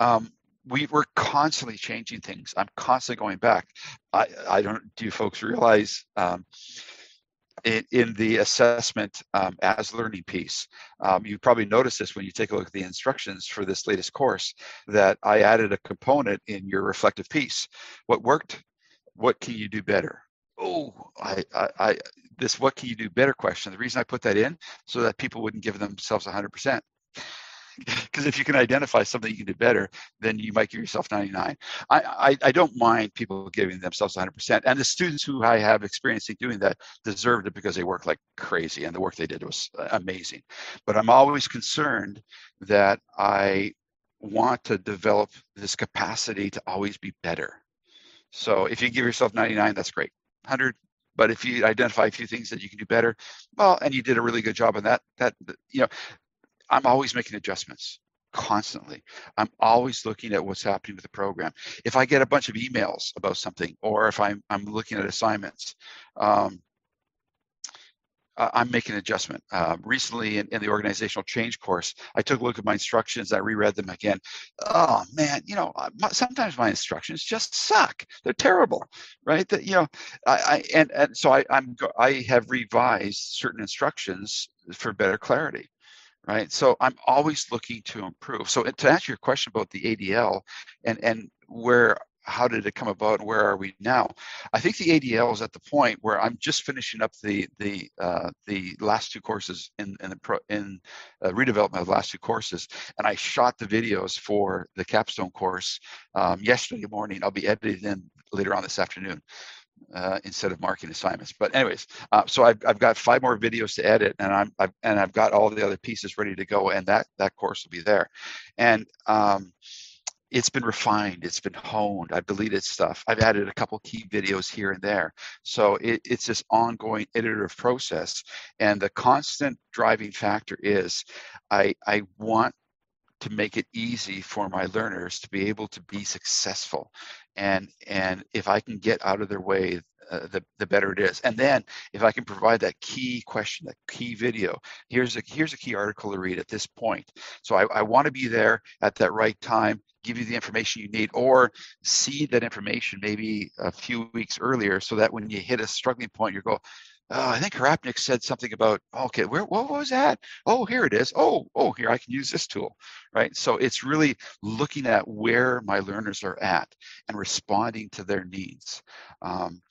Um, we, we're constantly changing things. I'm constantly going back. I, I don't, do you folks realize um, in, in, the assessment um, as learning piece, um, you probably noticed this when you take a look at the instructions for this latest course, that I added a component in your reflective piece. What worked? What can you do better? Oh, I, I, I this what can you do better question. The reason I put that in so that people wouldn't give themselves 100% because if you can identify something you can do better, then you might give yourself 99. I, I, I don't mind people giving themselves 100%. And the students who I have experience in doing that deserved it because they worked like crazy and the work they did was uh, amazing. But I'm always concerned that I want to develop this capacity to always be better. So if you give yourself 99, that's great. 100, but if you identify a few things that you can do better, well, and you did a really good job on that, that you know, I'm always making adjustments constantly. I'm always looking at what's happening with the program. If I get a bunch of emails about something, or if I'm, I'm looking at assignments, um, I'm making an adjustment. Uh, recently, in, in, the organizational change course, I took a look at my instructions. I reread them again. Oh man, you know, sometimes my instructions just suck. They're terrible, right? That you know, I, I and and so I, I'm I have revised certain instructions for better clarity right? So I'm always looking to improve. So to answer your question about the ADL and and where how did it come about and where are we now? I think the ADL is at the point where I'm just finishing up the the uh, the last two courses in in the pro, in uh, redevelopment of the last two courses, and I shot the videos for the capstone course um, yesterday morning. I'll be editing them later on this afternoon uh, instead of marking assignments. But anyways, uh, so I've, I've got five more videos to edit, and I'm I've, and I've got all the other pieces ready to go, and that that course will be there, and um, it's been refined, it's been honed. I've deleted stuff. I've added a couple key videos here and there. So it, it's this ongoing iterative process, and the constant driving factor is I I want to make it easy for my learners to be able to be successful and and if i can get out of their way uh, the, the better it is. And then if i can provide that key question that key video here's a here's a key article to read at this point. So i, I want to be there at that right time give you the information you need or see that information maybe a few weeks earlier so that when you hit a struggling point you go uh, I think Harapnuik said something about, okay, where, what was that? Oh, here it is. Oh, oh, here, I can use this tool, right? So it's really looking at where my learners are at and responding to their needs. Um,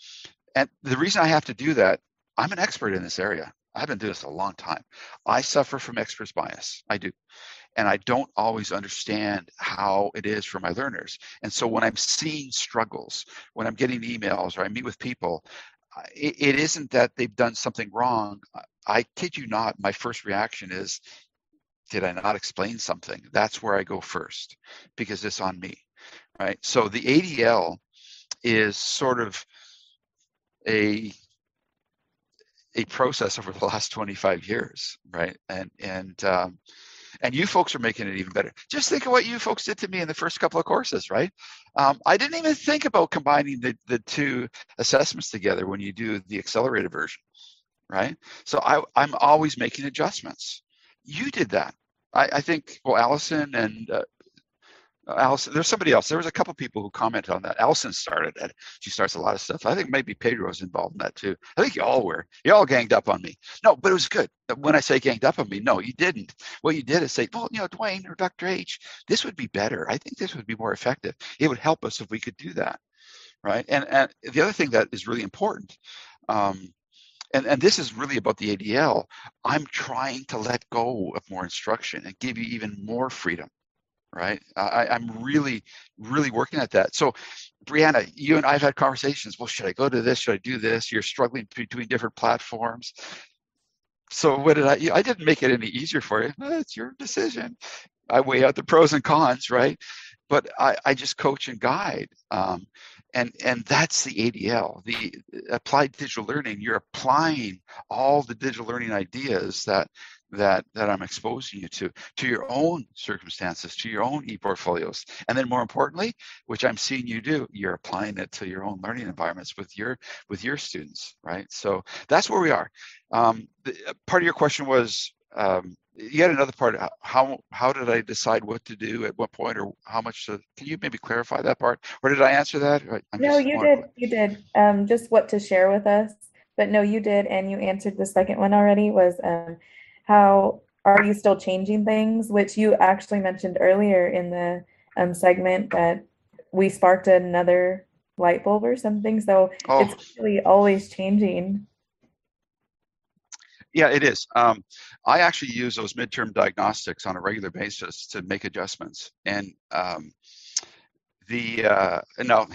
and the reason I have to do that, I'm an expert in this area. I've been doing this a long time. I suffer from expert's bias. I do. And I don't always understand how it is for my learners. And so when I'm seeing struggles, when I'm getting emails or I meet with people, it, it isn't that they've done something wrong. I kid you not, my first reaction is, did I not explain something? That's where I go first because it's on me, right? So the ADL is sort of a a process over the last 25 years, right? And and um, and you folks are making it even better. Just think of what you folks did to me in the first couple of courses, right? Um, I didn't even think about combining the, the two assessments together when you do the accelerated version, right? So I, I'm always making adjustments. You did that. I, I think, well, Allison and uh, Allison, there's somebody else. There was a couple people who commented on that. Allison started it. She starts a lot of stuff. I think maybe Pedro's involved in that too. I think you all were. You all ganged up on me. No, but it was good. When I say ganged up on me, no, you didn't. What you did is say, well, you know, Dwayne or Dr. H, this would be better. I think this would be more effective. It would help us if we could do that, right? And and the other thing that is really important, um, and, and this is really about the ADL, I'm trying to let go of more instruction and give you even more freedom right? I, I'm really, really working at that. So, Brianna, you and I have had conversations. Well, should I go to this? Should I do this? You're struggling between different platforms. So, what did I? I didn't make it any easier for you. it's your decision. I weigh out the pros and cons, right? But I, I just coach and guide. Um, and and that's the ADL, the applied digital learning. You're applying all the digital learning ideas that that that I'm exposing you to, to your own circumstances, to your own e-portfolios, and then more importantly, which I'm seeing you do, you're applying it to your own learning environments with your with your students, right? So that's where we are. Um, the, uh, part of your question was um, you had another part. How how did I decide what to do at what point, or how much to? Can you maybe clarify that part, or did I answer that? I'm no, you did. You did. Um, just what to share with us. But no, you did, and you answered the second one already. Was um, how are you still changing things? Which you actually mentioned earlier in the um, segment that we sparked another light bulb or something. So oh. it's really always changing. Yeah, it is. Um, I actually use those midterm diagnostics on a regular basis to make adjustments. And um, the uh, no,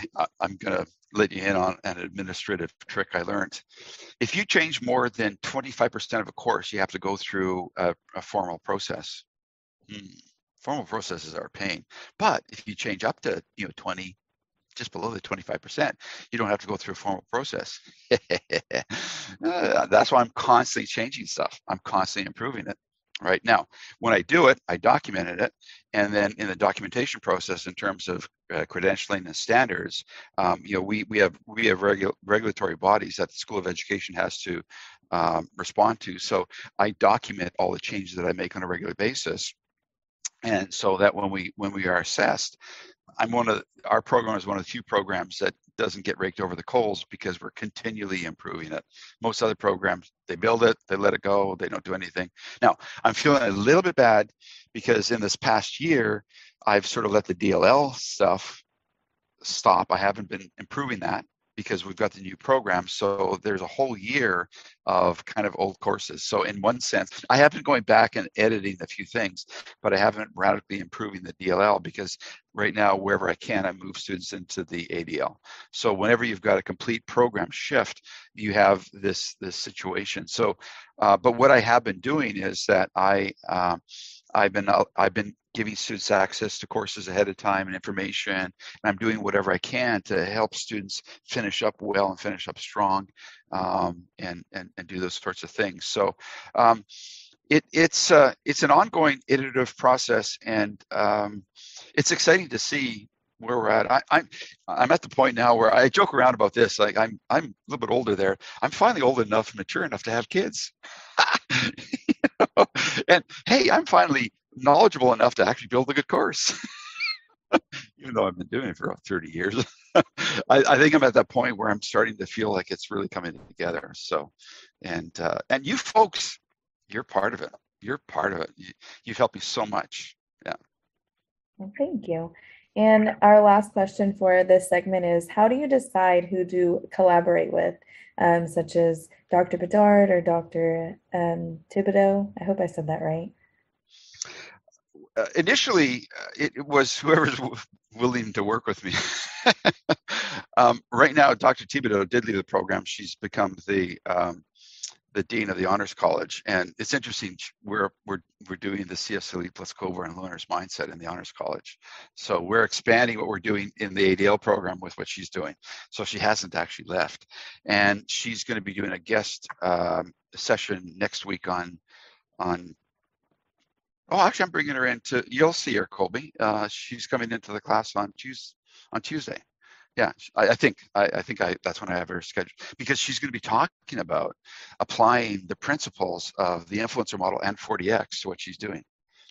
I'm going to let you in on an administrative trick I learned. If you change more than 25% of a course, you have to go through a, a formal process. Hmm. Formal processes are a pain, but if you change up to you know 20, just below the 25%, you don't have to go through a formal process. uh, that's why I'm constantly changing stuff. I'm constantly improving it. Right now, when I do it, I documented it, and then in the documentation process, in terms of uh, credentialing and standards, um, you know, we we have we have regu- regulatory bodies that the School of Education has to um, respond to. So I document all the changes that I make on a regular basis, and so that when we when we are assessed, I'm one of our program is one of the few programs that doesn't get raked over the coals because we're continually improving it. Most other programs, they build it, they let it go, they don't do anything. Now, I'm feeling a little bit bad because in this past year, I've sort of let the DLL stuff stop. I haven't been improving that because we've got the new program. So there's a whole year of kind of old courses. So in one sense, I have been going back and editing a few things, but I haven't radically improving the DLL because right now, wherever I can, I move students into the ADL. So whenever you've got a complete program shift, you have this this situation. So, uh, but what I have been doing is that I uh, I've been I've been giving students access to courses ahead of time and information. And I'm doing whatever I can to help students finish up well and finish up strong um, and, and, and do those sorts of things. So um, it, it's, uh, it's an ongoing iterative process and um, it's exciting to see where we're at. I, I'm, I'm at the point now where I joke around about this. Like I'm I'm a little bit older there. I'm finally old enough, mature enough to have kids. you know? And hey, I'm finally knowledgeable enough to actually build a good course. Even though I've been doing it for about 30 years, I, I, think I'm at that point where I'm starting to feel like it's really coming together. So, and uh, and you folks, you're part of it. You're part of it. You, you've helped me so much. Yeah. Well, thank you. And our last question for this segment is How do you decide who to collaborate with, um, such as Dr. Bedard or Dr. Um, Thibodeau? I hope I said that right. Uh, initially, uh, it, it, was whoever's w- willing to work with me. um, right now, Dr. Thibodeau did leave the program. She's become the um, the dean of the honors college, and it's interesting. We're we're we're doing the CSLE plus COVA and learner's mindset in the honors college, so we're expanding what we're doing in the ADL program with what she's doing. So she hasn't actually left, and she's going to be doing a guest um, session next week on on Oh, actually, I'm bringing her into. You'll see her, Colby. Uh, she's coming into the class on Tuesday. On Tuesday, yeah, I, I think I, I, think I that's when I have her scheduled because she's going to be talking about applying the principles of the influencer model and 4DX to what she's doing.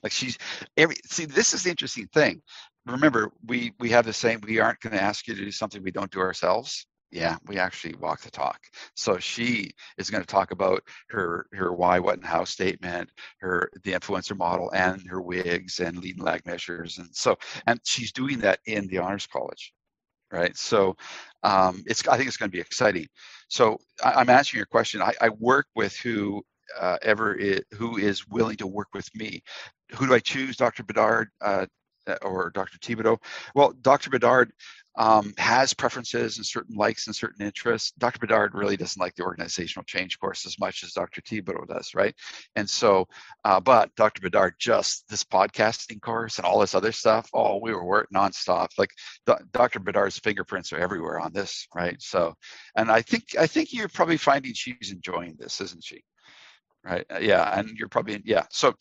Like she's every see. This is the interesting thing. Remember, we we have the same. We aren't going to ask you to do something we don't do ourselves yeah we actually walk the talk. So she is going to talk about her her why what and how statement her the influencer model and her wigs and lead and lag measures and so and she's doing that in the honors college right? So um, it's i think it's going to be exciting. So I, am answering your question. I, I work with who uh, ever is, who is willing to work with me. Who do i choose dr bedard? Uh, or Dr. Thibodeau. Well, Dr. Bedard um, has preferences and certain likes and certain interests. Dr. Bedard really doesn't like the organizational change course as much as Dr. Thibodeau does, right? And so, uh, but Dr. Bedard just this podcasting course and all this other stuff. Oh, we were working nonstop. Like Dr. Bedard's fingerprints are everywhere on this, right? So, and I think I think you're probably finding she's enjoying this, isn't she? Right? Uh, yeah, and you're probably yeah. So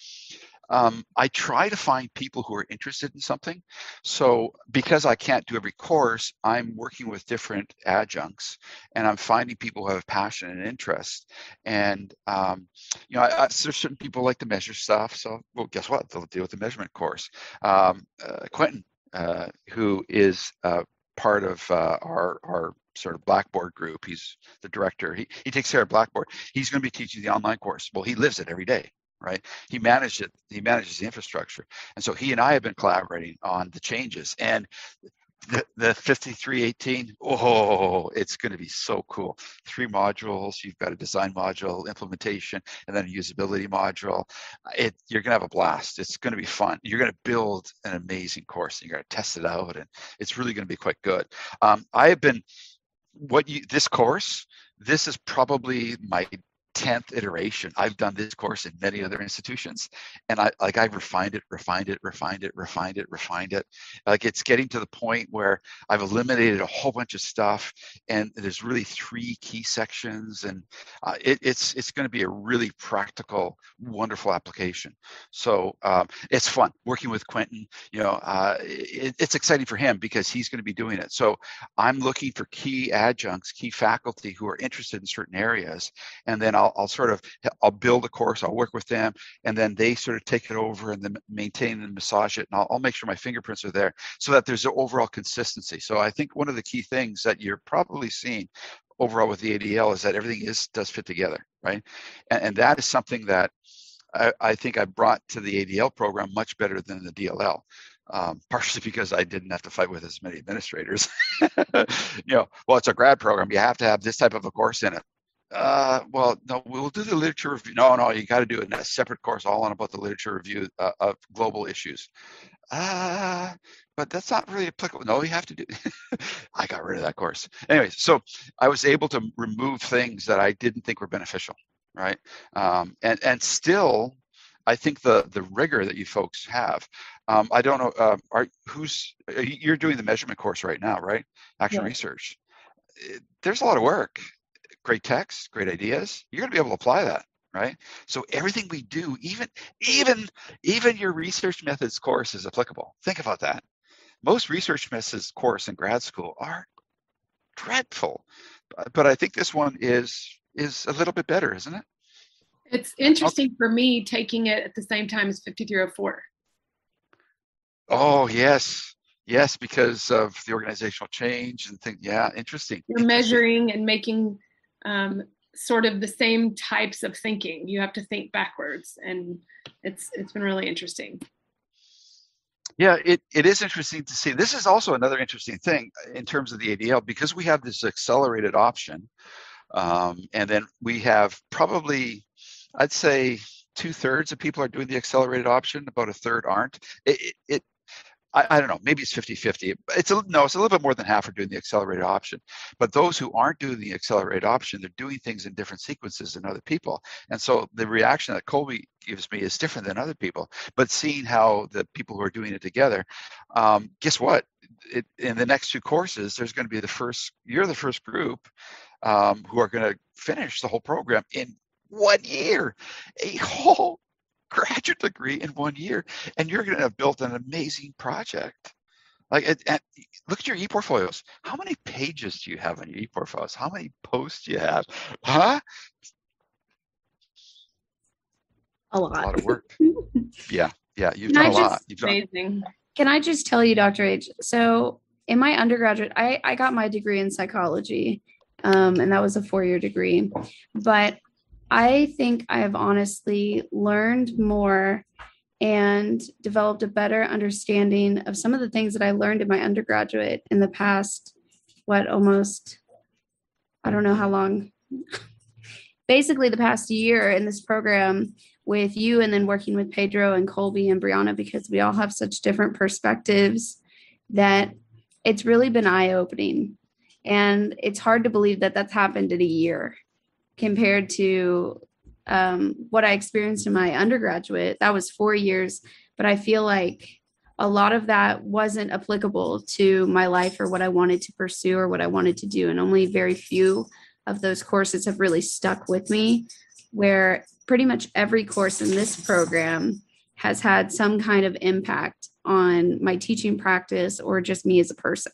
um, I try to find people who are interested in something. So because I can't do every course, I'm working with different adjuncts, and I'm finding people who have passion and interest. And um, you know, I, I, there's certain people like to measure stuff. So well, guess what? They'll deal with the measurement course. Um, uh, Quentin, uh, who is uh, part of uh, our our sort of Blackboard group. He's the director. He, he takes care of Blackboard. He's going to be teaching the online course. Well, he lives it every day, right? He manages it. He manages the infrastructure. And so he and I have been collaborating on the changes. And the, the 5318, oh, it's going to be so cool. Three modules. You've got a design module, implementation, and then a usability module. It, you're going to have a blast. It's going to be fun. You're going to build an amazing course and you're going to test it out. And it's really going to be quite good. Um, I have been what you this course this is probably my 10th iteration. I've done this course in many other institutions and i like i've refined it refined it refined it refined it refined it. Like it's getting to the point where i've eliminated a whole bunch of stuff and there's really three key sections and uh, it, it's it's going to be a really practical wonderful application. So um, it's fun working with quentin you know uh, it, it's exciting for him because he's going to be doing it. So i'm looking for key adjuncts key faculty who are interested in certain areas and then i'll I'll, I'll sort of I'll build a course, I'll work with them, and then they sort of take it over and then maintain and massage it, and I'll, I'll make sure my fingerprints are there so that there's an overall consistency. So I think one of the key things that you're probably seeing overall with the ADL is that everything is does fit together, right? And, and that is something that I, I, think I brought to the ADL program much better than the DLL. Um, partially because I didn't have to fight with as many administrators. you know, well, it's a grad program. You have to have this type of a course in it uh, well, no, we'll do the literature review. No, no, you got to do it in a separate course all on about the literature review uh, of global issues. Uh, but that's not really applicable. No, you have to do. I got rid of that course. Anyways, so I was able to remove things that I didn't think were beneficial, right? Um, and and still, I think the the rigor that you folks have. Um, I don't know. Uh, are who's you're doing the measurement course right now, right? Action yeah. research. There's a lot of work great text, great ideas, you're going to be able to apply that, right? So everything we do, even even even your research methods course is applicable. Think about that. Most research methods course in grad school are dreadful, but I think this one is is a little bit better, isn't it? It's interesting for me taking it at the same time as 5304. Oh yes, yes, because of the organizational change and think. Yeah, interesting. You're measuring and making um, sort of the same types of thinking. You have to think backwards, and it's it's been really interesting. Yeah, it, it is interesting to see. This is also another interesting thing in terms of the ADL because we have this accelerated option, um, and then we have probably, I'd say, two thirds of people are doing the accelerated option. About a third aren't. It, it, I, I, don't know, maybe it's 50 50. It's a, no, it's a little bit more than half are doing the accelerated option. But those who aren't doing the accelerated option, they're doing things in different sequences than other people. And so the reaction that Colby gives me is different than other people. But seeing how the people who are doing it together, um, guess what? It, in the next two courses, there's going to be the first, you're the first group um, who are going to finish the whole program in one year, a whole graduate degree in one year, and you're going to have built an amazing project. Like, it, it, look at your e-portfolios. How many pages do you have on your e-portfolios? How many posts do you have? Huh? A lot. A lot of work. yeah, yeah. You've Can done I a lot. You've amazing. Done... Can I just tell you, Dr. H? So, in my undergraduate, I I got my degree in psychology, um, and that was a four-year degree. But I think I have honestly learned more and developed a better understanding of some of the things that I learned in my undergraduate in the past, what almost, I don't know how long, basically the past year in this program with you and then working with Pedro and Colby and Brianna because we all have such different perspectives that it's really been eye opening. And it's hard to believe that that's happened in a year compared to um, what I experienced in my undergraduate. That was four years, but I feel like a lot of that wasn't applicable to my life or what I wanted to pursue or what I wanted to do. And only very few of those courses have really stuck with me, where pretty much every course in this program has had some kind of impact on my teaching practice or just me as a person.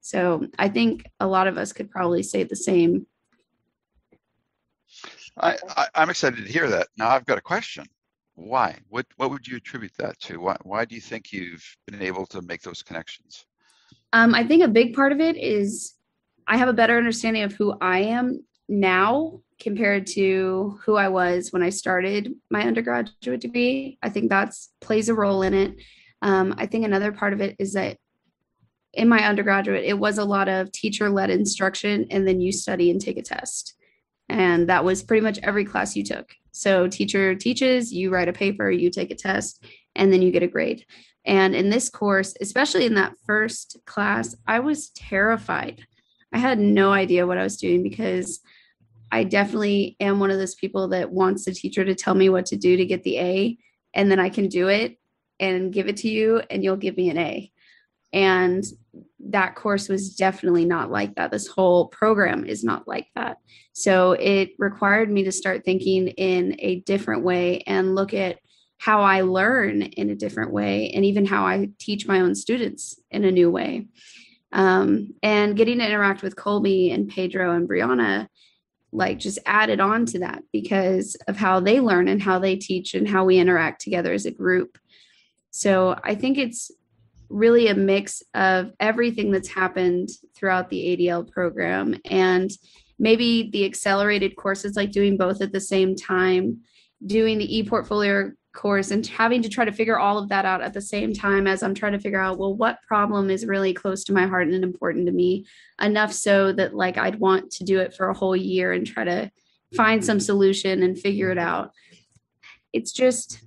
So I think a lot of us could probably say the same. I, I I'm excited to hear that. Now I've got a question. Why? What what would you attribute that to? Why why do you think you've been able to make those connections? Um, I think a big part of it is I have a better understanding of who I am now compared to who I was when I started my undergraduate degree. I think that's plays a role in it. Um, I think another part of it is that in my undergraduate, it was a lot of teacher led instruction, and then you study and take a test. And that was pretty much every class you took. So, teacher teaches, you write a paper, you take a test, and then you get a grade. And in this course, especially in that first class, I was terrified. I had no idea what I was doing because I definitely am one of those people that wants the teacher to tell me what to do to get the A, and then I can do it and give it to you, and you'll give me an A. And that course was definitely not like that. This whole program is not like that. So it required me to start thinking in a different way and look at how I learn in a different way and even how I teach my own students in a new way. Um, and getting to interact with Colby and Pedro and Brianna like just added on to that because of how they learn and how they teach and how we interact together as a group. So I think it's really a mix of everything that's happened throughout the ADL program and maybe the accelerated courses like doing both at the same time, doing the e-portfolio course and having to try to figure all of that out at the same time as I'm trying to figure out, well, what problem is really close to my heart and important to me enough so that like I'd want to do it for a whole year and try to find some mm-hmm. solution and figure it out. It's just,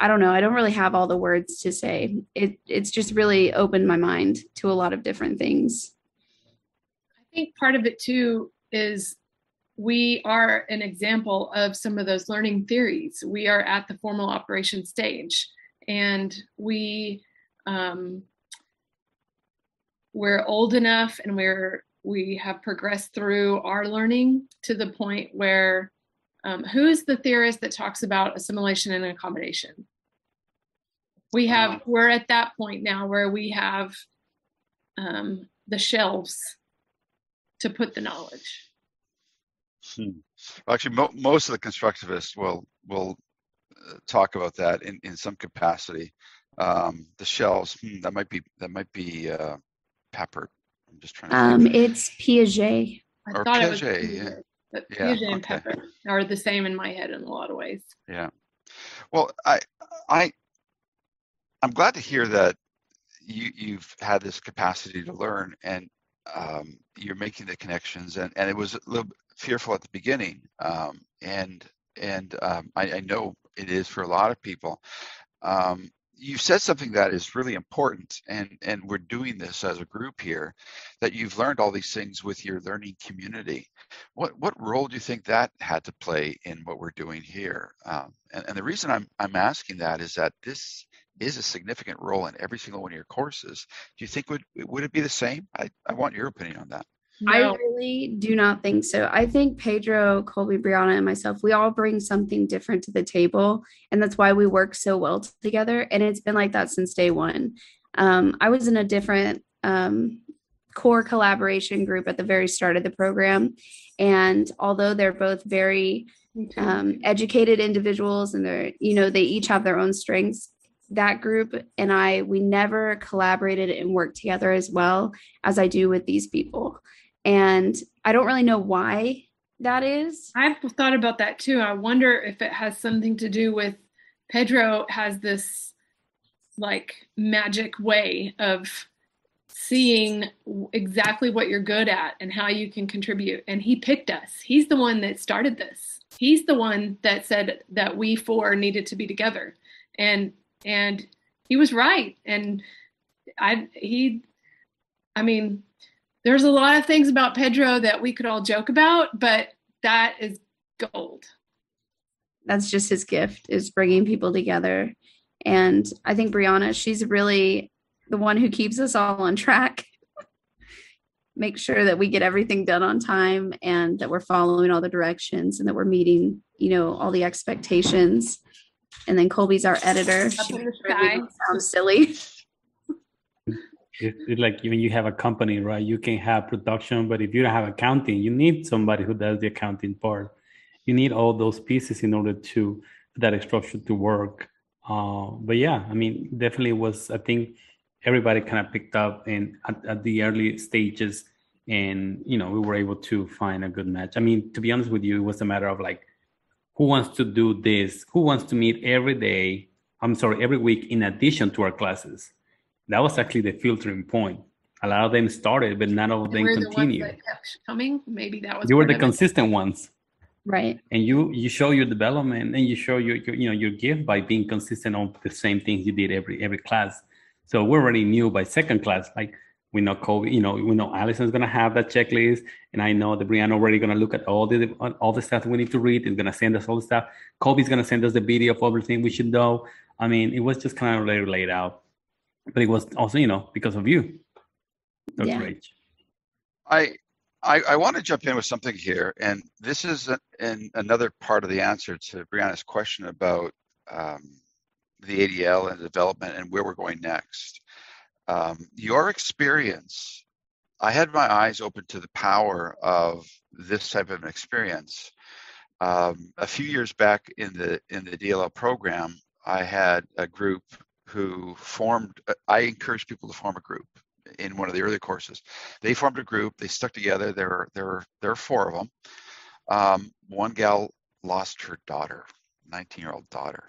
I don't know. I don't really have all the words to say. It it's just really opened my mind to a lot of different things. I think part of it too is we are an example of some of those learning theories. We are at the formal operation stage, and we um, we're old enough, and we're we have progressed through our learning to the point where um, who is the theorist that talks about assimilation and accommodation? We have we're at that point now where we have um, the shelves to put the knowledge. Hmm. Actually, mo- most of the constructivists will will uh, talk about that in, in some capacity. Um, the shelves hmm, that might be that might be uh, Papert. I'm just trying to. Um, it's Piaget. I Or thought it was Piaget, yeah. But Yeah, Piaget and. Papert are the same in my head in a lot of ways. Yeah. Well, I I I'm glad to hear that you you've had this capacity to learn and um, you're making the connections and and it was a little fearful at the beginning um, and and um, I, I know it is for a lot of people. Um, you said something that is really important and and we're doing this as a group here that you've learned all these things with your learning community. What what role do you think that had to play in what we're doing here? Um, and, and the reason i'm i'm asking that is that this is a significant role in every single one of your courses. Do you think would would it be the same? I, I want your opinion on that I really do not think so. I think Pedro, Colby, Brianna, and myself, we all bring something different to the table. And that's why we work so well together. And it's been like that since day one. Um, I was in a different um, core collaboration group at the very start of the program. And although they're both very um, educated individuals and they're you know they each have their own strengths that group and i we never collaborated and worked together as well as i do with these people and i don't really know why that is I've thought about that too. I wonder if it has something to do with Pedro has this like magic way of seeing exactly what you're good at and how you can contribute. And he picked us. He's the one that started this. He's the one that said that we four needed to be together. And and he was right. And I he I mean, there's a lot of things about Pedro that we could all joke about, but that is gold. that's just his gift is bringing people together and i think brianna she's really the one who keeps us all on track make sure that we get everything done on time and that we're following all the directions and that we're meeting you know all the expectations and then Colby's our editor. Up She in the makes sure we sky. don't silly. It's like when you have a company, right? You can have production, but if you don't have accounting, you need somebody who does the accounting part. You need all those pieces in order to that structure to work. Uh, but yeah, I mean, definitely was. I think everybody kind of picked up and at, at the early stages, and you know, we were able to find a good match. I mean, to be honest with you, it was a matter of like, who wants to do this? Who wants to meet every day? I'm sorry, every week in addition to our classes that was actually the filtering point. A lot of them started, but none of them we're the continued. coming. Maybe that was. You were the of it. consistent ones, Right. and you you show your development and you show your, your you know your gift by being consistent on the same things you did every every class. So we're already knew by second class, like we know Colby, you know, we know Allison's gonna have that checklist, and I know that Brianna already gonna look at all the all the stuff we need to read. Is gonna send us all the stuff. Colby's gonna send us the video of everything we should know. I mean, it was just kind of laid laid out, but it was also you know because of you, Dr. Yeah. H. I, I, I want to jump in with something here, and this is a, in another part of the answer to Brianna's question about um, the ADL and development and where we're going next. Um, your experience, I had my eyes open to the power of this type of an experience. Um, a few years back in the in the DLL program, I had a group who formed. I encouraged people to form a group in one of the early courses. They formed a group. They stuck together. There were there there were four of them. Um, one gal lost her daughter, 19 year old daughter.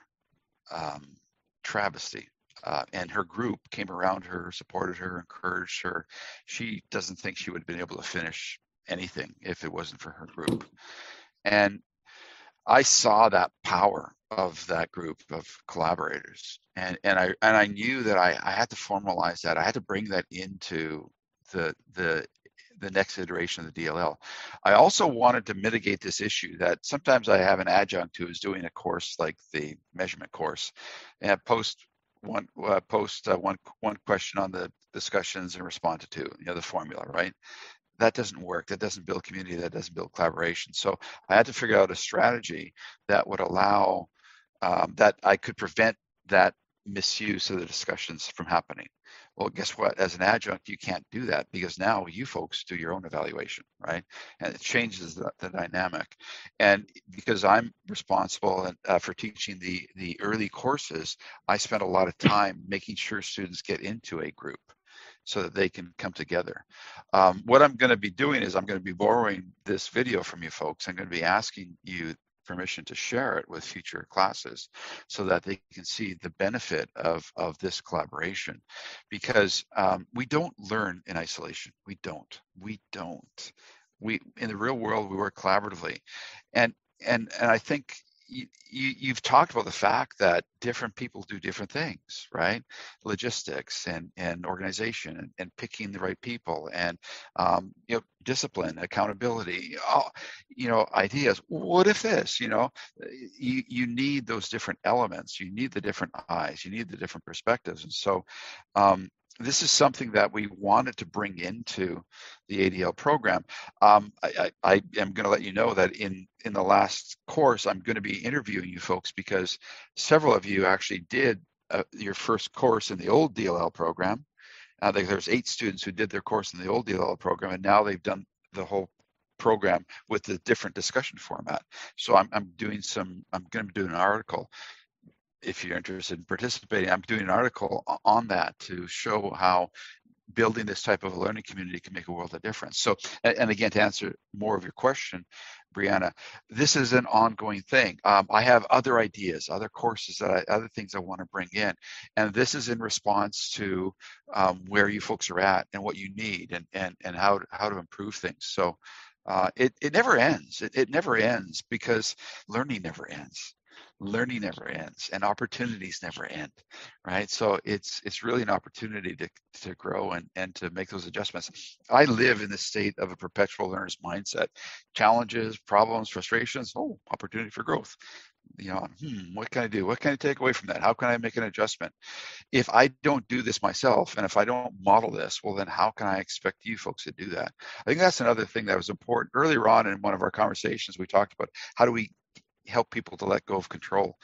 Um, travesty. Uh, and her group came around her, supported her, encouraged her. She doesn't think she would have been able to finish anything if it wasn't for her group. And I saw that power of that group of collaborators, and and I and I knew that I, I had to formalize that. I had to bring that into the the the next iteration of the DLL. I also wanted to mitigate this issue that sometimes I have an adjunct who is doing a course like the measurement course, and post one uh, post uh, one one question on the discussions and respond to two, you know, the formula, right? That doesn't work. That doesn't build community. That doesn't build collaboration. So I had to figure out a strategy that would allow um, that I could prevent that misuse of the discussions from happening. Well, guess what? As an adjunct, you can't do that because now you folks do your own evaluation, right? And it changes the, the dynamic. And because I'm responsible uh, for teaching the the early courses, I spend a lot of time making sure students get into a group so that they can come together. Um, what I'm going to be doing is I'm going to be borrowing this video from you folks. I'm going to be asking you permission to share it with future classes so that they can see the benefit of, of this collaboration because um, we don't learn in isolation. We don't. We don't. We in the real world we work collaboratively, and and and I think you, you you've talked about the fact that different people do different things, right? Logistics and and organization and, and picking the right people and um, you know discipline, accountability, all, you know ideas. What if this? You know, you you need those different elements. You need the different eyes. You need the different perspectives, and so. Um, this is something that we wanted to bring into the ADL program. Um, I, I, I, am going to let you know that in in the last course, I'm going to be interviewing you folks because several of you actually did uh, your first course in the old DLL program. Uh, there's eight students who did their course in the old DLL program, and now they've done the whole program with the different discussion format. So I'm, I'm doing some. I'm going to be doing an article if you're interested in participating, I'm doing an article on that to show how building this type of a learning community can make a world of difference. So, and again, to answer more of your question, Brianna, this is an ongoing thing. Um, I have other ideas, other courses that I, other things I want to bring in, and this is in response to um, where you folks are at and what you need and and and how to, how to improve things. So, uh, it it never ends. It, it never ends because learning never ends learning never ends and opportunities never end right? So it's it's really an opportunity to to grow and and to make those adjustments. I live in the state of a perpetual learner's mindset. Challenges problems frustrations oh opportunity for growth. You know hmm, what can i do? What can i take away from that? How can i make an adjustment? If i don't do this myself and if i don't model this well then how can i expect you folks to do that? I think that's another thing that was important. Earlier on in one of our conversations we talked about how do we help people to let go of control.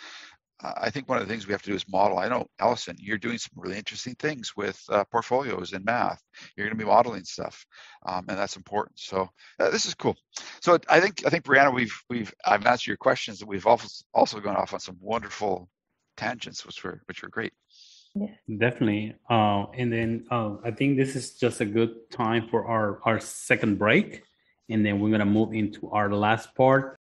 uh, I think one of the things we have to do is model. I know, Allison, you're doing some really interesting things with uh, portfolios in math. You're going to be modeling stuff, um, and that's important. So uh, this is cool. So I think I think Brianna, we've we've I've answered your questions, and we've also also gone off on some wonderful tangents, which were which were great. Yeah. Definitely. Uh, and then uh, I think this is just a good time for our, our second break. And then we're going to move into our last part.